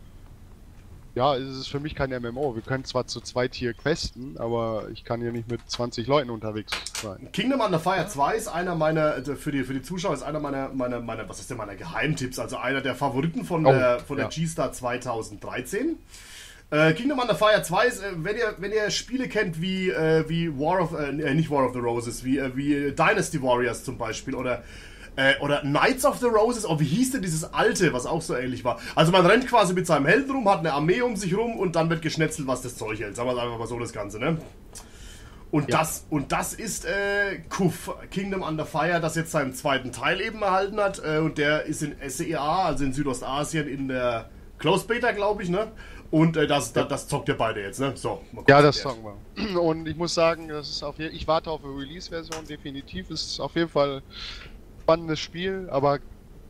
ja, es ist für mich kein MMO. Wir können zwar zu zweit hier questen, aber ich kann hier nicht mit 20 Leuten unterwegs sein. Kingdom Under Fire 2 ist einer meiner, äh, für die, für die Zuschauer, ist einer meiner, meiner, meiner, was ist denn meiner Geheimtipps, also einer der Favoriten von Oh, der, von der ja. G-Star 2013. Äh, Kingdom Under Fire 2 ist, äh, wenn ihr, wenn ihr Spiele kennt wie, äh, wie War of, äh, nicht War of the Roses, wie, äh, wie Dynasty Warriors zum Beispiel oder äh, oder Knights of the Roses, oh, wie hieß denn dieses alte, was auch so ähnlich war? Also man rennt quasi mit seinem Helden rum, hat eine Armee um sich rum und dann wird geschnetzelt, was das Zeug hält. Sagen wir es einfach mal so, das Ganze, ne? Und, das, und das ist äh, Kuff, Kingdom Under Fire, das jetzt seinen zweiten Teil eben erhalten hat. Äh, und der ist in SEA, also in Südostasien, in der Close Beta, glaube ich, ne? Und äh, das, das, das zockt ihr beide jetzt, ne? So, Ja, das sagen wir. Und ich muss sagen, das ist auf je ich warte auf eine Release-Version, definitiv. Ist auf jeden Fall spannendes Spiel, aber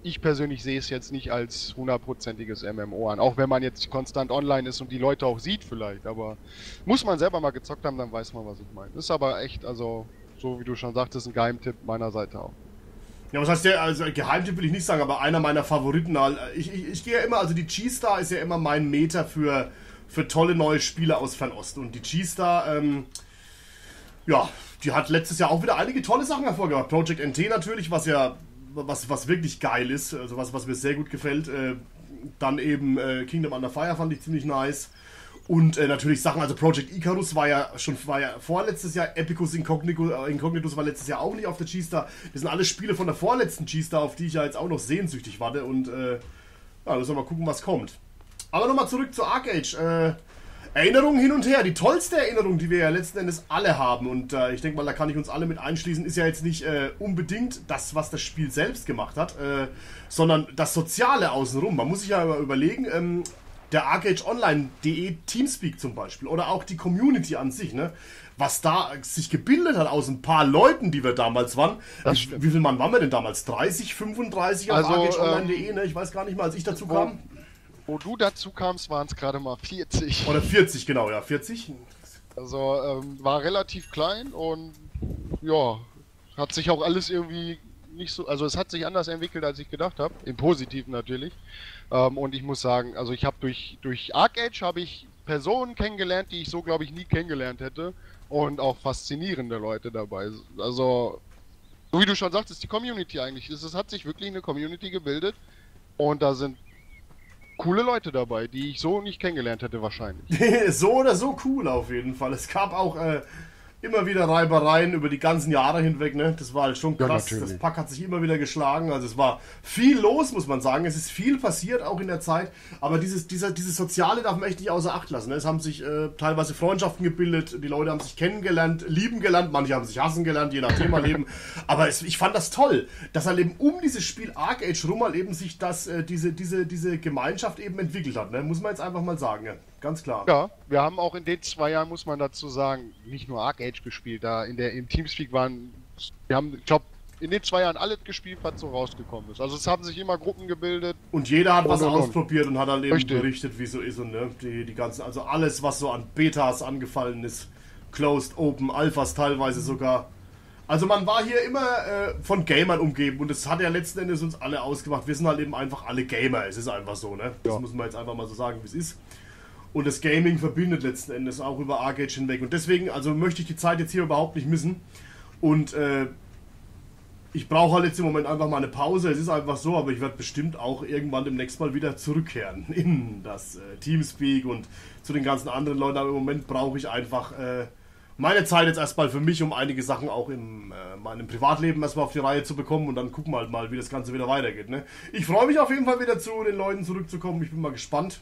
ich persönlich sehe es jetzt nicht als hundertprozentiges MMO an. Auch wenn man jetzt konstant online ist und die Leute auch sieht vielleicht, aber muss man selber mal gezockt haben, dann weiß man, was ich meine. Ist aber echt, also, so wie du schon sagtest, ein Geheimtipp meiner Seite auch. Ja, was heißt der, also Geheimtipp will ich nicht sagen, aber einer meiner Favoriten. Ich, ich, ich gehe ja immer, also die G-Star ist ja immer mein Meter für, für tolle neue Spiele aus Fernost. Und die G-Star, ähm, ja, die hat letztes Jahr auch wieder einige tolle Sachen hervorgebracht. Project NT natürlich, was ja, was, was wirklich geil ist, also was, was mir sehr gut gefällt. Äh, dann eben äh, Kingdom Under Fire fand ich ziemlich nice. Und äh, natürlich Sachen, also Project Icarus war ja schon war ja vorletztes Jahr, Epicus Incognitus, äh, Incognitus war letztes Jahr auch nicht auf der G-Star. Das sind alles Spiele von der vorletzten G-Star, auf die ich ja jetzt auch noch sehnsüchtig warte. Und ja, müssen wir mal gucken, was kommt. Aber nochmal zurück zu Arcade. Erinnerungen hin und her. Die tollste Erinnerung, die wir ja letzten Endes alle haben, und äh, ich denke mal, da kann ich uns alle mit einschließen, ist ja jetzt nicht äh, unbedingt das, was das Spiel selbst gemacht hat, äh, sondern das Soziale außenrum. Man muss sich ja überlegen, ähm, der ArcadeOnline.de Teamspeak zum Beispiel oder auch die Community an sich, ne? Was da sich gebildet hat aus ein paar Leuten, die wir damals waren. Wie, wie viel Mann waren wir denn damals? 30, 35 auf Also, ArcadeOnline.de, ne? Ich weiß gar nicht mal, als ich dazu kam. Wo du dazu kamst, waren es gerade mal 40. Oder 40, genau, ja, 40. Also ähm, war relativ klein und ja, hat sich auch alles irgendwie nicht so, also es hat sich anders entwickelt, als ich gedacht habe, im Positiven natürlich. Ähm, und ich muss sagen, also ich habe durch durch Arcade habe ich Personen kennengelernt, die ich so glaube ich nie kennengelernt hätte und auch faszinierende Leute dabei. Also so wie du schon sagtest, die Community eigentlich, es, es hat sich wirklich eine Community gebildet und da sind coole Leute dabei, die ich so nicht kennengelernt hätte wahrscheinlich. so oder so cool auf jeden Fall. Es gab auch äh, immer wieder Reibereien über die ganzen Jahre hinweg. Ne? Das war halt schon Ja, krass. natürlich. das Pack hat sich immer wieder geschlagen. Also es war viel los, muss man sagen. Es ist viel passiert, auch in der Zeit. Aber dieses, dieser, dieses Soziale darf man echt nicht außer Acht lassen. Ne? Es haben sich äh, teilweise Freundschaften gebildet. Die Leute haben sich kennengelernt, lieben gelernt. Manche haben sich hassen gelernt, je nach Thema leben. Aber es, ich fand das toll, dass halt eben um dieses Spiel Arc Age rum halt eben sich das, äh, diese, diese, diese Gemeinschaft eben entwickelt hat. Ne? Muss man jetzt einfach mal sagen. Ja? Ganz klar. Ja, wir haben auch in den zwei Jahren, muss man dazu sagen, nicht nur Arc Age gespielt. Da in der im Teamspeak waren, wir haben, ich glaube, in den zwei Jahren alles gespielt, was so rausgekommen ist. Also es haben sich immer Gruppen gebildet. Und jeder hat was Und, und, und. ausprobiert und hat dann eben Richtig. berichtet, wie so ist und ne, die, die ganzen, also alles, was so an Betas angefallen ist, Closed, Open, Alphas teilweise sogar. Also man war hier immer äh, von Gamern umgeben und das hat ja letzten Endes uns alle ausgemacht. Wir sind halt eben einfach alle Gamer, es ist einfach so, ne? Das muss man jetzt einfach mal so sagen, wie es ist. Und das Gaming verbindet letzten Endes auch über Arcade hinweg. Und deswegen, also möchte ich die Zeit jetzt hier überhaupt nicht missen. Und äh, ich brauche halt jetzt im Moment einfach mal eine Pause. Es ist einfach so, aber ich werde bestimmt auch irgendwann demnächst mal wieder zurückkehren in das äh, Teamspeak und zu den ganzen anderen Leuten. Aber im Moment brauche ich einfach äh, meine Zeit jetzt erstmal für mich, um einige Sachen auch in äh, meinem Privatleben erstmal auf die Reihe zu bekommen und dann gucken wir halt mal, wie das Ganze wieder weitergeht. Ne? Ich freue mich auf jeden Fall wieder zu den Leuten zurückzukommen. Ich bin mal gespannt,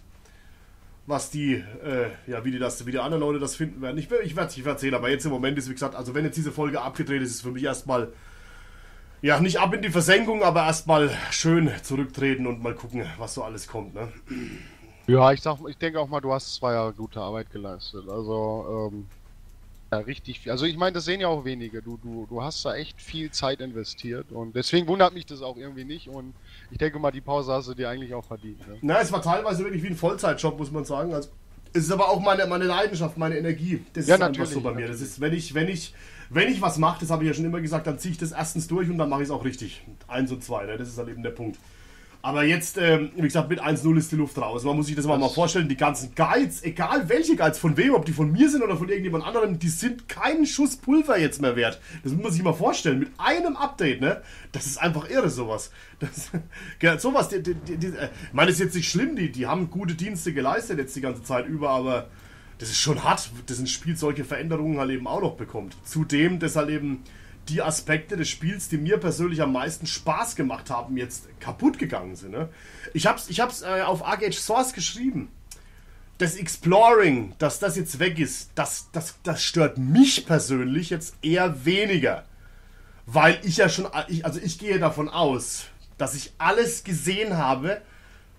was die, äh, ja, wie die das, wie die anderen Leute das finden werden. Ich, ich werde es ich werd's sehen, aber jetzt im Moment ist, wie gesagt, also wenn jetzt diese Folge abgedreht ist, ist es für mich erstmal, ja, nicht ab in die Versenkung, aber erstmal schön zurücktreten und mal gucken, was so alles kommt, ne? Ja, ich ich denke auch mal, du hast zwei Jahre gute Arbeit geleistet. Also, ähm, ja, richtig viel. Also ich meine, das sehen ja auch wenige. Du, du, du hast da echt viel Zeit investiert und deswegen wundert mich das auch irgendwie nicht und ich denke mal, die Pause hast du dir eigentlich auch verdient. Ne? Na, es war teilweise wirklich wie ein Vollzeitjob, muss man sagen. Also, es ist aber auch meine, meine Leidenschaft, meine Energie. Das Ja, ist einfach natürlich, so bei mir. Das ist, wenn ich, wenn ich, wenn ich was mache, das habe ich ja schon immer gesagt, dann ziehe ich das erstens durch und dann mache ich es auch richtig. Eins und zwei, ne? das ist halt eben der Punkt. Aber jetzt, ähm, wie gesagt, mit 1-0 ist die Luft raus. Man muss sich das mal, mal vorstellen, die ganzen Guides, egal welche Guides, von wem, ob die von mir sind oder von irgendjemand anderem, die sind keinen Schuss Pulver jetzt mehr wert. Das muss man sich mal vorstellen. Mit einem Update, ne? Das ist einfach irre, sowas. Das, ja, sowas, die, die, die, äh, ich meine, das ist jetzt nicht schlimm, die, die haben gute Dienste geleistet jetzt die ganze Zeit über, aber das ist schon hart, dass ein Spiel solche Veränderungen halt eben auch noch bekommt. Zudem, dass halt eben die Aspekte des Spiels, die mir persönlich am meisten Spaß gemacht haben, jetzt kaputt gegangen sind. Ne? Ich hab's, ich hab's äh, auf Arcade Source geschrieben. Das Exploring, dass das jetzt weg ist, das, das, das stört mich persönlich jetzt eher weniger. Weil ich ja schon, ich, also ich gehe davon aus, dass ich alles gesehen habe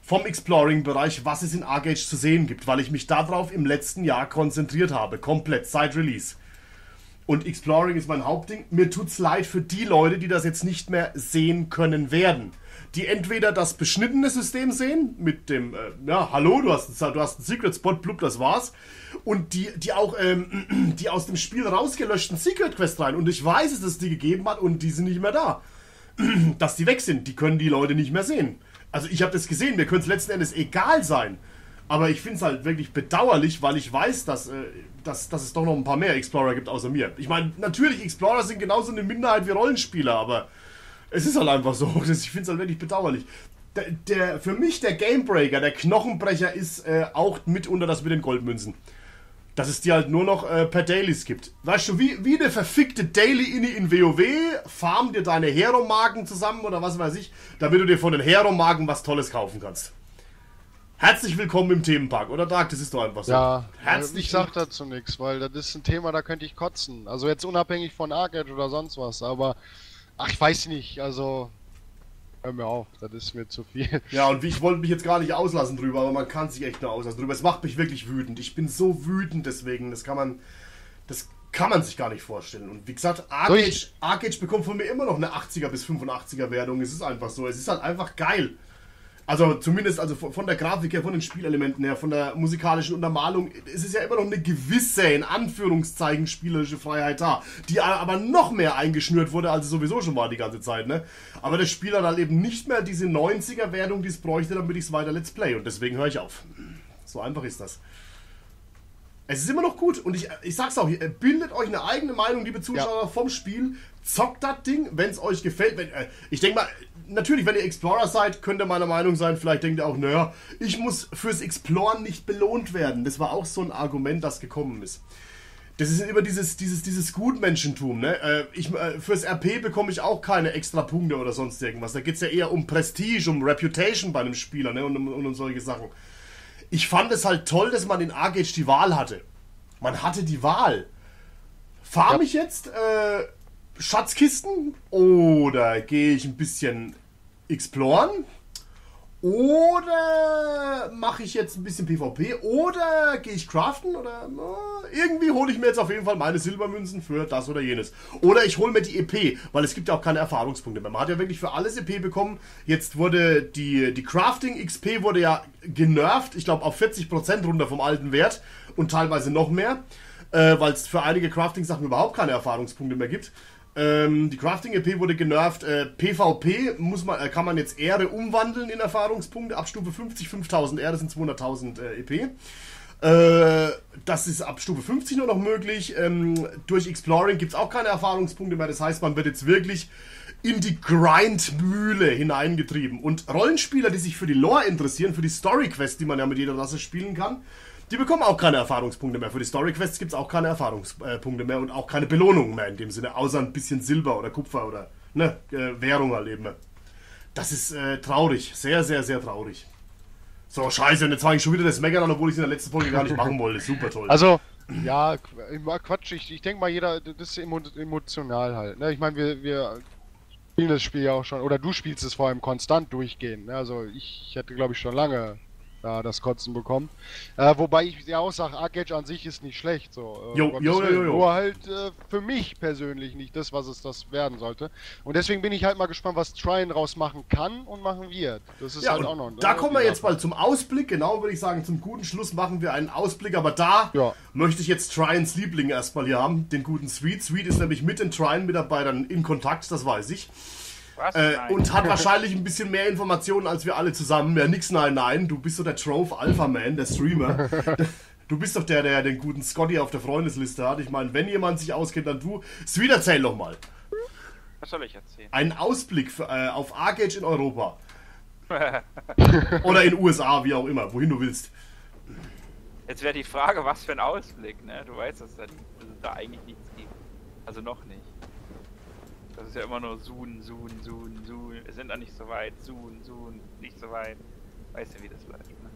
vom Exploring-Bereich, was es in Arcade zu sehen gibt, weil ich mich darauf im letzten Jahr konzentriert habe, komplett, seit Release. Und Exploring ist mein Hauptding. Mir tut's leid für die Leute, die das jetzt nicht mehr sehen können werden. Die entweder das beschnittene System sehen, mit dem, äh, ja, hallo, du hast, du hast einen Secret Spot, blub, das war's. Und die, die auch, ähm, die aus dem Spiel rausgelöschten Secret Quest rein. Und ich weiß, dass es die gegeben hat und die sind nicht mehr da. Dass die weg sind, die können die Leute nicht mehr sehen. Also ich habe das gesehen, mir könnte es letzten Endes egal sein. Aber ich finde es halt wirklich bedauerlich, weil ich weiß, dass, äh, dass, dass es doch noch ein paar mehr Explorer gibt außer mir. Ich meine, natürlich, Explorer sind genauso eine Minderheit wie Rollenspieler, aber es ist halt einfach so. Ich finde es halt wirklich bedauerlich. Der, der, für mich der Gamebreaker, der Knochenbrecher ist äh, auch mitunter das mit den Goldmünzen. Dass es die halt nur noch äh, per Dailies gibt. Weißt du, wie, wie eine verfickte Daily-Inni in WoW, farm dir deine Hero-Marken zusammen oder was weiß ich, damit du dir von den Hero-Marken was Tolles kaufen kannst. Herzlich willkommen im Themenpark, oder Dark? Das ist doch einfach so. Ja, Herzlich ich sag dazu nichts, weil das ist ein Thema, da könnte ich kotzen. Also jetzt unabhängig von Arcade oder sonst was, aber ach, ich weiß nicht, also hör mir auf, das ist mir zu viel. Ja, und ich wollte mich jetzt gar nicht auslassen drüber, aber man kann sich echt nur auslassen drüber. Es macht mich wirklich wütend. Ich bin so wütend deswegen, das kann man, das kann man sich gar nicht vorstellen. Und wie gesagt, Arcade, Arcade bekommt von mir immer noch eine 80er bis 85er Wertung. Es ist einfach so. Es ist halt einfach geil. Also zumindest also von der Grafik her, von den Spielelementen her, von der musikalischen Untermalung, es ist ja immer noch eine gewisse, in Anführungszeichen, spielerische Freiheit da, die aber noch mehr eingeschnürt wurde, als es sowieso schon war die ganze Zeit, ne? Aber das Spiel hat halt eben nicht mehr diese 90er-Wertung, die es bräuchte, damit ich es weiter Let's Play und deswegen höre ich auf. So einfach ist das. Es ist immer noch gut. Und ich, ich sag's auch, bildet euch eine eigene Meinung, liebe Zuschauer, vom Spiel. Zockt das Ding, wenn es euch gefällt. Wenn, äh, ich denke mal, natürlich, wenn ihr Explorer seid, könnt ihr meiner Meinung sein. Vielleicht denkt ihr auch, naja, ich muss fürs Exploren nicht belohnt werden. Das war auch so ein Argument, das gekommen ist. Das ist immer dieses, dieses, dieses Gutmenschentum, ne? Äh, ich, äh, fürs RP bekomme ich auch keine extra Punkte oder sonst irgendwas. Da geht es ja eher um Prestige, um Reputation bei einem Spieler, ne? Und, um, und um solche Sachen. Ich fand es halt toll, dass man in Argage die Wahl hatte. Man hatte die Wahl. Farm ich jetzt äh, Schatzkisten oder gehe ich ein bisschen exploren? Oder mache ich jetzt ein bisschen PvP? Oder gehe ich craften? Oder irgendwie hole ich mir jetzt auf jeden Fall meine Silbermünzen für das oder jenes. Oder ich hole mir die EP, weil es gibt ja auch keine Erfahrungspunkte mehr. Man hat ja wirklich für alles EP bekommen. Jetzt wurde die, die Crafting XP wurde ja genervt. Ich glaube auf 40% runter vom alten Wert und teilweise noch mehr. Äh, weil es für einige Crafting-Sachen überhaupt keine Erfahrungspunkte mehr gibt. Ähm, die Crafting EP wurde genervt. Äh, PvP muss man, äh, kann man jetzt Ehre umwandeln in Erfahrungspunkte. Ab Stufe 50 5000 Ehre sind 200.000 äh, EP. Äh, das ist ab Stufe 50 nur noch möglich. Ähm, durch Exploring gibt es auch keine Erfahrungspunkte mehr. Das heißt, man wird jetzt wirklich in die Grindmühle hineingetrieben. Und Rollenspieler, die sich für die Lore interessieren, für die Story-Quest, die man ja mit jeder Rasse spielen kann, die bekommen auch keine Erfahrungspunkte mehr. Für die Story-Quests gibt es auch keine Erfahrungspunkte mehr und auch keine Belohnungen mehr in dem Sinne, außer ein bisschen Silber oder Kupfer oder ne, äh, Währung erleben. Das ist äh, traurig. Sehr, sehr, sehr traurig. So, scheiße, und jetzt fange ich schon wieder das Meckern an, obwohl ich es in der letzten Folge gar nicht machen wollte. Super toll. Also, ja, Qu- Quatsch, ich, ich denke mal, jeder, das ist emo emotional halt. Ne? Ich meine, wir, wir spielen das Spiel ja auch schon, oder du spielst es vor allem konstant durchgehend. Ne? Also ich, ich hätte, glaube ich, schon lange da das Kotzen bekommen. Äh, wobei ich ja auch sage, Arcade an sich ist nicht schlecht. So, äh, Jo, jo, jo, jo. Nur halt äh, für mich persönlich nicht das, was es das werden sollte. Und deswegen bin ich halt mal gespannt, was Trine raus machen kann und machen wird. Das ist Ja, halt auch noch. da ne, kommen wir jetzt mal zum Ausblick. Genau, würde ich sagen, zum guten Schluss machen wir einen Ausblick. Aber da möchte ich jetzt Tryans Liebling erstmal hier haben, den guten Sweet. Sweet ist nämlich mit den Tryan-Mitarbeitern in Kontakt, das weiß ich. Was? Äh, und hat wahrscheinlich ein bisschen mehr Informationen als wir alle zusammen. Ja, nix, nein, nein. Du bist so der Trove Alpha Man, der Streamer. Du bist doch der, der den guten Scotty auf der Freundesliste hat. Ich meine, wenn jemand sich auskennt, dann du. Sweet, erzähl doch mal. Was soll ich erzählen? Einen Ausblick für, äh, auf Arcade in Europa. Oder in USA, wie auch immer, wohin du willst. Jetzt wäre die Frage, was für ein Ausblick, ne? Du weißt, dass da, dass es da eigentlich nichts gibt. Also noch nicht. Das ist ja immer nur Zoom, Zoom, Zoom, Zoom. Wir sind noch nicht so weit. Zoom, Zoom, nicht so weit. Weißt du, wie das läuft, ne?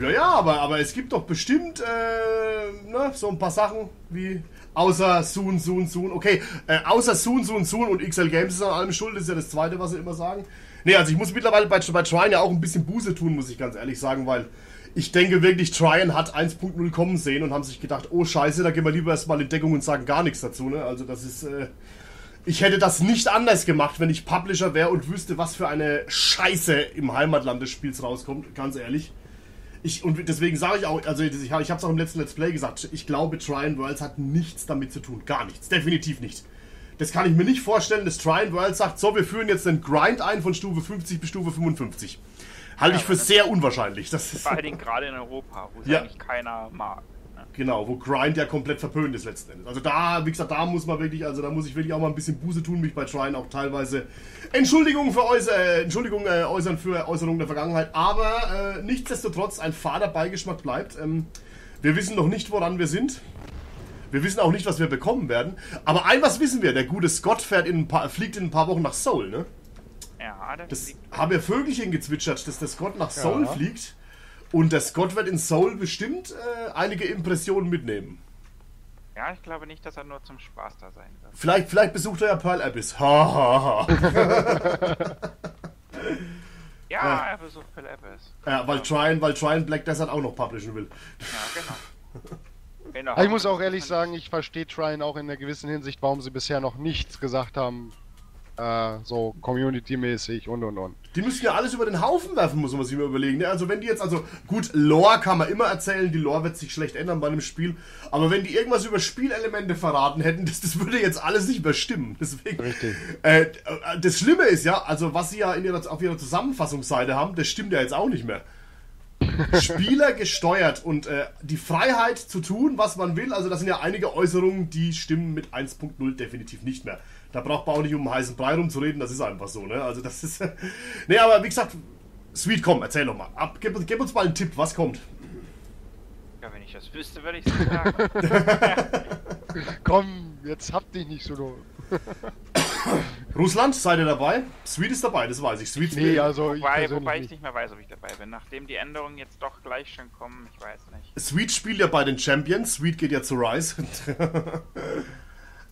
Ja, ja, aber, aber es gibt doch bestimmt äh, ne, so ein paar Sachen wie außer Soon, Soon, Soon. Okay, äh, außer Soon, Soon, Soon und XL Games ist an allem schuld, ist ja das Zweite, was sie immer sagen. Nee, also ich muss mittlerweile bei, bei Trine ja auch ein bisschen Buße tun, muss ich ganz ehrlich sagen, weil ich denke wirklich, Trine hat 1.0 kommen sehen und haben sich gedacht, oh scheiße, da gehen wir lieber erstmal in Deckung und sagen gar nichts dazu. Ne? Also das ist... Äh, ich hätte das nicht anders gemacht, wenn ich Publisher wäre und wüsste, was für eine Scheiße im Heimatland des Spiels rauskommt, ganz ehrlich. Ich, und deswegen sage ich auch, also ich, ich habe es auch im letzten Let's Play gesagt, ich glaube, Trine Worlds hat nichts damit zu tun. Gar nichts. Definitiv nicht. Das kann ich mir nicht vorstellen, dass Trine Worlds sagt, so, wir führen jetzt einen Grind ein von Stufe 50 bis Stufe 55. Halte Ja, ich für sehr unwahrscheinlich. Das ist, Vor allen Dingen gerade in Europa, wo es Ja. eigentlich keiner mag. Genau, wo Grind ja komplett verpönt ist letzten Endes. Also da, wie gesagt, da muss man wirklich, also da muss ich wirklich auch mal ein bisschen Buße tun, mich bei Trine auch teilweise Entschuldigungen für äußer, äh, Entschuldigung äh, äußern für Äußerungen der Vergangenheit. Aber äh, nichtsdestotrotz ein fader Beigeschmack bleibt. Ähm, wir wissen noch nicht, woran wir sind. Wir wissen auch nicht, was wir bekommen werden. Aber ein was wissen wir, der gute Scott fährt in ein paar, fliegt in ein paar Wochen nach Seoul, ne? Ja, das, Das haben wir Vögelchen gezwitschert, dass der Scott nach Seoul Ja. fliegt. Und der Scott wird in Seoul bestimmt äh, einige Impressionen mitnehmen. ja, ich glaube nicht, dass er nur zum Spaß da sein wird. Vielleicht, vielleicht besucht er ja Pearl Abyss. Ha, ha, ha. Ja, Ja. er besucht Phil Evans. ja, weil Trine, weil Black Desert auch noch publishen will. Ja, genau. Genau. Ich muss auch ehrlich sagen, ich verstehe Trine auch in einer gewissen Hinsicht, warum sie bisher noch nichts gesagt haben, äh, so community-mäßig und und und. Die müssen ja alles über den Haufen werfen, muss man sich mal überlegen. Ne? Also wenn die jetzt, also gut, Lore kann man immer erzählen, die Lore wird sich schlecht ändern bei einem Spiel, aber wenn die irgendwas über Spielelemente verraten hätten, das, das würde jetzt alles nicht mehr stimmen. Deswegen, Richtig. Äh, äh, das Schlimme ist ja, also was sie ja in ihrer, auf ihrer Zusammenfassungsseite haben, das stimmt ja jetzt auch nicht mehr. Spieler gesteuert und äh, die Freiheit zu tun, was man will. Also das sind ja einige Äußerungen, die stimmen mit 1.0 definitiv nicht mehr. Da braucht man auch nicht um einen heißen Brei rumzureden, das ist einfach so, ne? Also das ist. ne, aber wie gesagt, Sweet, komm, erzähl doch mal. Ab, gib, gib uns mal einen Tipp, was kommt. Ja, wenn ich das wüsste, würde ich es sagen. Komm, jetzt hab dich nicht so doof. Russland, seid ihr dabei? Sweet ist dabei, das weiß ich. Sweet Nee, also ich wobei, persönlich wobei ich nicht. nicht mehr weiß, ob ich dabei bin. Nachdem die Änderungen jetzt doch gleich schon kommen, ich weiß nicht. Sweet spielt ja bei den Champions. Sweet geht ja zu Rise.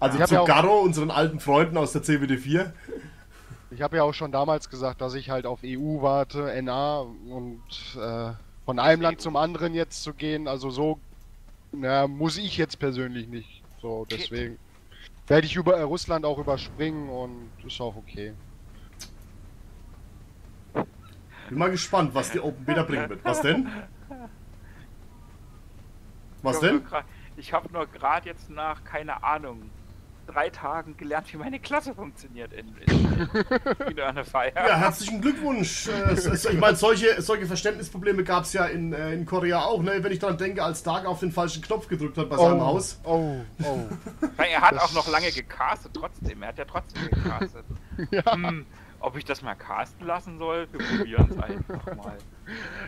also Ich zu ja auch- Garo, unseren alten Freunden aus der CWD4. Ich habe ja auch schon damals gesagt, dass ich halt auf EU warte, NA und äh, von einem Land zum anderen jetzt zu gehen, also so na, muss ich jetzt persönlich nicht. So, deswegen werde ich über äh, Russland auch überspringen und ist auch okay. Bin mal gespannt, was die Open Beta bringen wird. Was denn? Was Ich denn? grad- Ich habe nur gerade jetzt nach, keine Ahnung, drei Tagen gelernt, wie meine Klasse funktioniert in, in, wieder eine Feier. Ja, herzlichen Glückwunsch. Äh, Ich meine, solche, solche Verständnisprobleme gab es ja in, äh, in Korea auch. Ne? Wenn ich daran denke, als Dark auf den falschen Knopf gedrückt hat bei seinem Oh, Haus. Oh, oh. Er hat Das- auch noch lange gecastet, trotzdem. Er hat ja trotzdem gecastet. hm, ob ich das mal casten lassen soll? Wir probieren es einfach mal.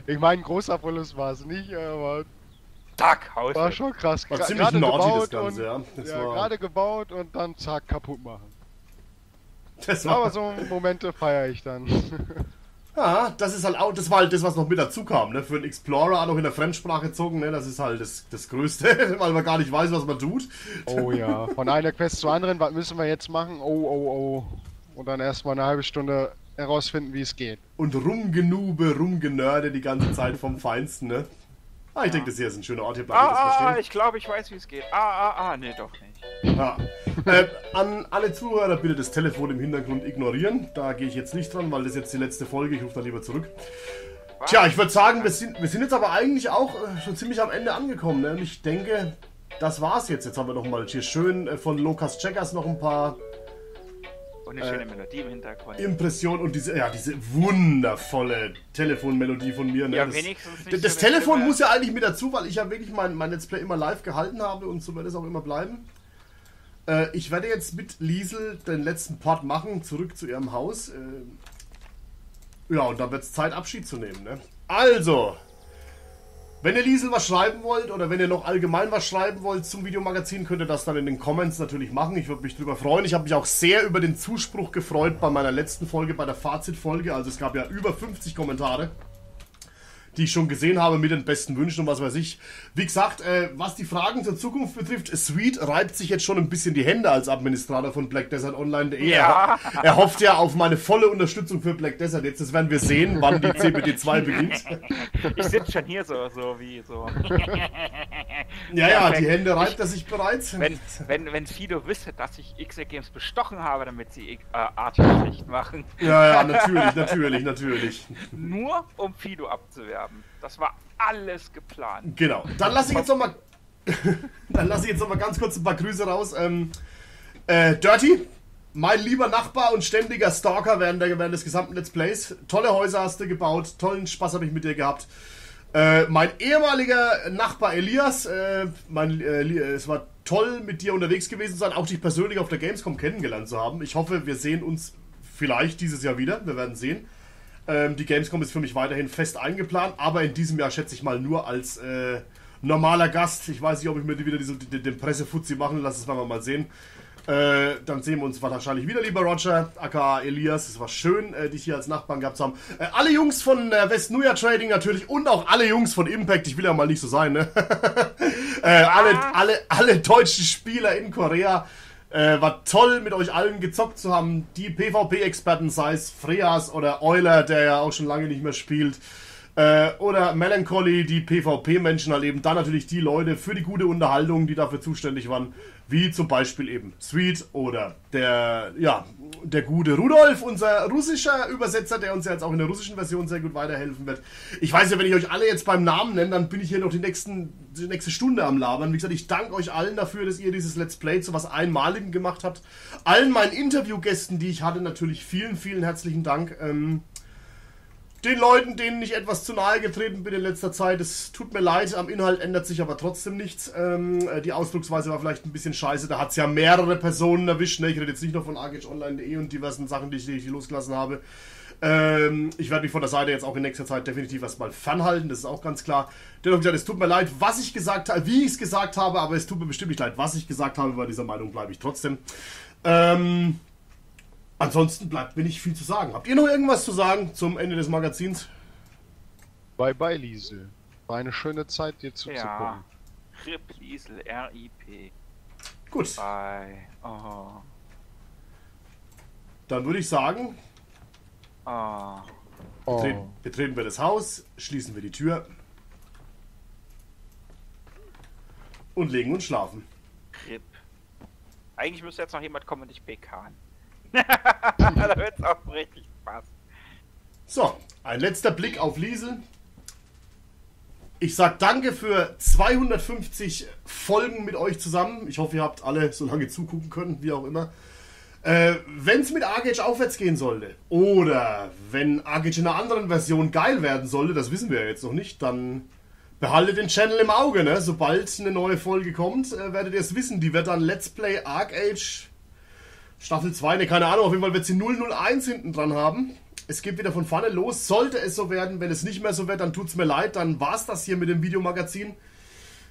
Ich meine, großer Verlust war es nicht, aber Zack, Haus. war schon krass. War Gra- ziemlich naughty, das gebaut Ganze, und, ja. Das ja, war- gerade gebaut und dann zack kaputt machen. Das Aber war, so Momente feiere ich dann. ja, das ist halt auch, das war halt das, was noch mit dazu kam. Ne? Für einen Explorer auch noch in der Fremdsprache zogen, ne? das ist halt das, das Größte, weil man gar nicht weiß, was man tut. Oh ja, von einer Quest zur anderen, was müssen wir jetzt machen? Oh, oh, oh. Und dann erstmal eine halbe Stunde herausfinden, wie es geht. Und rumgenube, rumgenörde die ganze Zeit vom Feinsten, ne? Ah, ich denke, das hier ist ein schöner Ort, hier bleibe ich das Ah, ah, ah, ich glaube, ich weiß, wie es geht. Ah, ah, ah, nee, doch nicht. Ja. Äh, an alle Zuhörer bitte das Telefon im Hintergrund ignorieren. Da gehe ich jetzt nicht dran, weil das ist jetzt die letzte Folge. Ich rufe da lieber zurück. Tja, ich würde sagen, wir sind, wir sind jetzt aber eigentlich auch äh, schon ziemlich am Ende angekommen. Ne? Und ich denke, das war's jetzt. Jetzt haben wir noch mal hier schön äh, von Lukas Checkers noch ein paar eine schöne Melodie im Hintergrund. Impressionen und diese, ja, diese wundervolle Telefonmelodie von mir. Ne? Ja, das, wenigstens nicht das, so Telefon muss ja eigentlich mit dazu, weil ich ja wirklich mein, mein Let's Play immer live gehalten habe und so wird es auch immer bleiben. Äh, ich werde jetzt mit Liesel den letzten Part machen, zurück zu ihrem Haus. Äh, ja, und dann wird es Zeit, Abschied zu nehmen. Ne? Also, wenn ihr Liesel was schreiben wollt oder wenn ihr noch allgemein was schreiben wollt zum Videomagazin, könnt ihr das dann in den Comments natürlich machen. Ich würde mich drüber freuen. Ich habe mich auch sehr über den Zuspruch gefreut bei meiner letzten Folge, bei der Fazitfolge. Also es gab ja über 50 Kommentare die ich schon gesehen habe mit den besten Wünschen und was weiß ich. Wie gesagt, äh, was die Fragen zur Zukunft betrifft, Sweet reibt sich jetzt schon ein bisschen die Hände als Administrator von Black Desert Online.de. Ja. Er, er hofft ja auf meine volle Unterstützung für Black Desert. Jetzt das werden wir sehen, wann die CBD 2 beginnt. Ich sitze schon hier so, so wie so. Ja, ja, die. Hände reibt er sich bereits. Wenn, wenn, wenn Fido wüsste, dass ich XL Games bestochen habe, damit sie äh, Artig schlecht machen. Ja, ja, natürlich, natürlich, natürlich. Nur um Fido abzuwerben. Das war alles geplant. Genau. Dann lasse ich jetzt noch mal, dann lasse ich jetzt noch mal ganz kurz ein paar Grüße raus. Ähm, äh, Dirty, mein lieber Nachbar und ständiger Stalker während, der, während des gesamten Let's Plays. Tolle Häuser hast du gebaut, tollen Spaß habe ich mit dir gehabt. Äh, mein ehemaliger Nachbar Elias, äh, mein, äh, äh, es war toll mit dir unterwegs gewesen zu sein, auch dich persönlich auf der Gamescom kennengelernt zu haben. Ich hoffe, wir sehen uns vielleicht dieses Jahr wieder. Wir werden sehen. Ähm, die Gamescom ist für mich weiterhin fest eingeplant, aber in diesem Jahr schätze ich mal nur als äh, normaler Gast. Ich weiß nicht, ob ich mir wieder diese, den, den Pressefuzzi machen lasse, das werden wir mal sehen. Äh, dann sehen wir uns wahrscheinlich wieder, lieber Roger, aka Elias. Es war schön, äh, dich hier als Nachbarn gehabt zu haben. Äh, alle Jungs von äh, West New Year Trading natürlich und auch alle Jungs von Impact. Ich will ja mal nicht so sein, ne? äh, alle, alle, alle deutschen Spieler in Korea. Äh, war toll, mit euch allen gezockt zu haben. Die PvP-Experten, sei es Freas oder Euler, der ja auch schon lange nicht mehr spielt. Äh, oder Melancholy, die PvP-Menschen halt eben. Dann natürlich die Leute für die gute Unterhaltung, die dafür zuständig waren. Wie zum Beispiel eben Sweet oder der, ja, der gute Rudolf, unser russischer Übersetzer, der uns ja jetzt auch in der russischen Version sehr gut weiterhelfen wird. Ich weiß ja, wenn ich euch alle jetzt beim Namen nenne, dann bin ich hier noch die, nächsten, die nächste Stunde am Labern. Wie gesagt, ich danke euch allen dafür, dass ihr dieses Let's Play zu was Einmaligem gemacht habt. Allen meinen Interviewgästen, die ich hatte, natürlich vielen, vielen herzlichen Dank. Ähm, Den Leuten, denen ich etwas zu nahe getreten bin in letzter Zeit, es tut mir leid, am Inhalt ändert sich aber trotzdem nichts. Ähm, äh, die Ausdrucksweise war vielleicht ein bisschen scheiße, da hat es ja mehrere Personen erwischt. Ne? Ich rede jetzt nicht nur von arcageonline.de und diversen Sachen, die ich, die ich losgelassen habe. Ähm, ich werde mich von der Seite jetzt auch in nächster Zeit definitiv erstmal fernhalten, das ist auch ganz klar. Dennoch gesagt, es tut mir leid, was ich gesagt habe, wie ich es gesagt habe, aber es tut mir bestimmt nicht leid, was ich gesagt habe. Bei dieser Meinung bleibe ich trotzdem. Ähm, ansonsten bleibt mir nicht viel zu sagen. Habt ihr noch irgendwas zu sagen zum Ende des Magazins? Bye bye, Liesel. War eine schöne Zeit, dir zuzugucken. Ja. RIP Liesel, R-I-P. Gut. Bye. Oh. Dann würde ich sagen, Oh. betreten, betreten wir das Haus, schließen wir die Tür und legen uns schlafen. RIP. Eigentlich müsste jetzt noch jemand kommen und dich bekan. Da wird's auch richtig Spaß. So, ein letzter Blick auf Liesel. Ich sag danke für 250 Folgen mit euch zusammen. Ich hoffe, ihr habt alle so lange zugucken können, wie auch immer. Äh, wenn es mit Argage aufwärts gehen sollte, oder wenn Argage in einer anderen Version geil werden sollte, das wissen wir ja jetzt noch nicht, dann behaltet den Channel im Auge, ne? Sobald eine neue Folge kommt, äh, werdet ihr es wissen. Die wird dann Let's Play Arcage Staffel 2, ne, keine Ahnung, auf jeden Fall wird sie 001 hinten dran haben. Es geht wieder von vorne los. Sollte es so werden, wenn es nicht mehr so wird, dann tut's mir leid, dann war's das hier mit dem Videomagazin.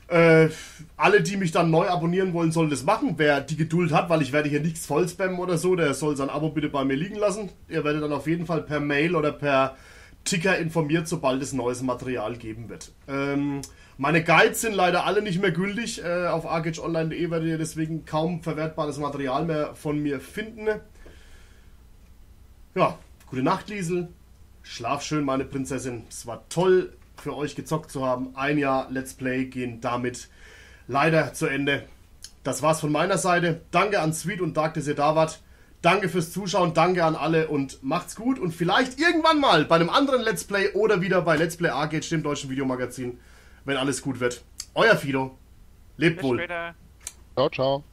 Äh, alle, die mich dann neu abonnieren wollen, sollen das machen. Wer die Geduld hat, weil ich werde hier nichts voll spammen oder so, der soll sein Abo bitte bei mir liegen lassen. Ihr werdet dann auf jeden Fall per Mail oder per Ticker informiert, sobald es neues Material geben wird. Ähm, meine Guides sind leider alle nicht mehr gültig. Äh, auf arcageonline.de werdet ihr deswegen kaum verwertbares Material mehr von mir finden. Ja, gute Nacht, Liesel. Schlaf schön, meine Prinzessin. Es war toll, für euch gezockt zu haben. Ein Jahr Let's Play gehen damit leider zu Ende. Das war's von meiner Seite. Danke an Sweet und Dark, dass ihr da wart. Danke fürs Zuschauen, danke an alle und macht's gut und vielleicht irgendwann mal bei einem anderen Let's Play oder wieder bei Let's Play Arcade, dem deutschen Videomagazin, wenn alles gut wird. Euer Fido. Lebt Bis wohl. später. Ciao, ciao.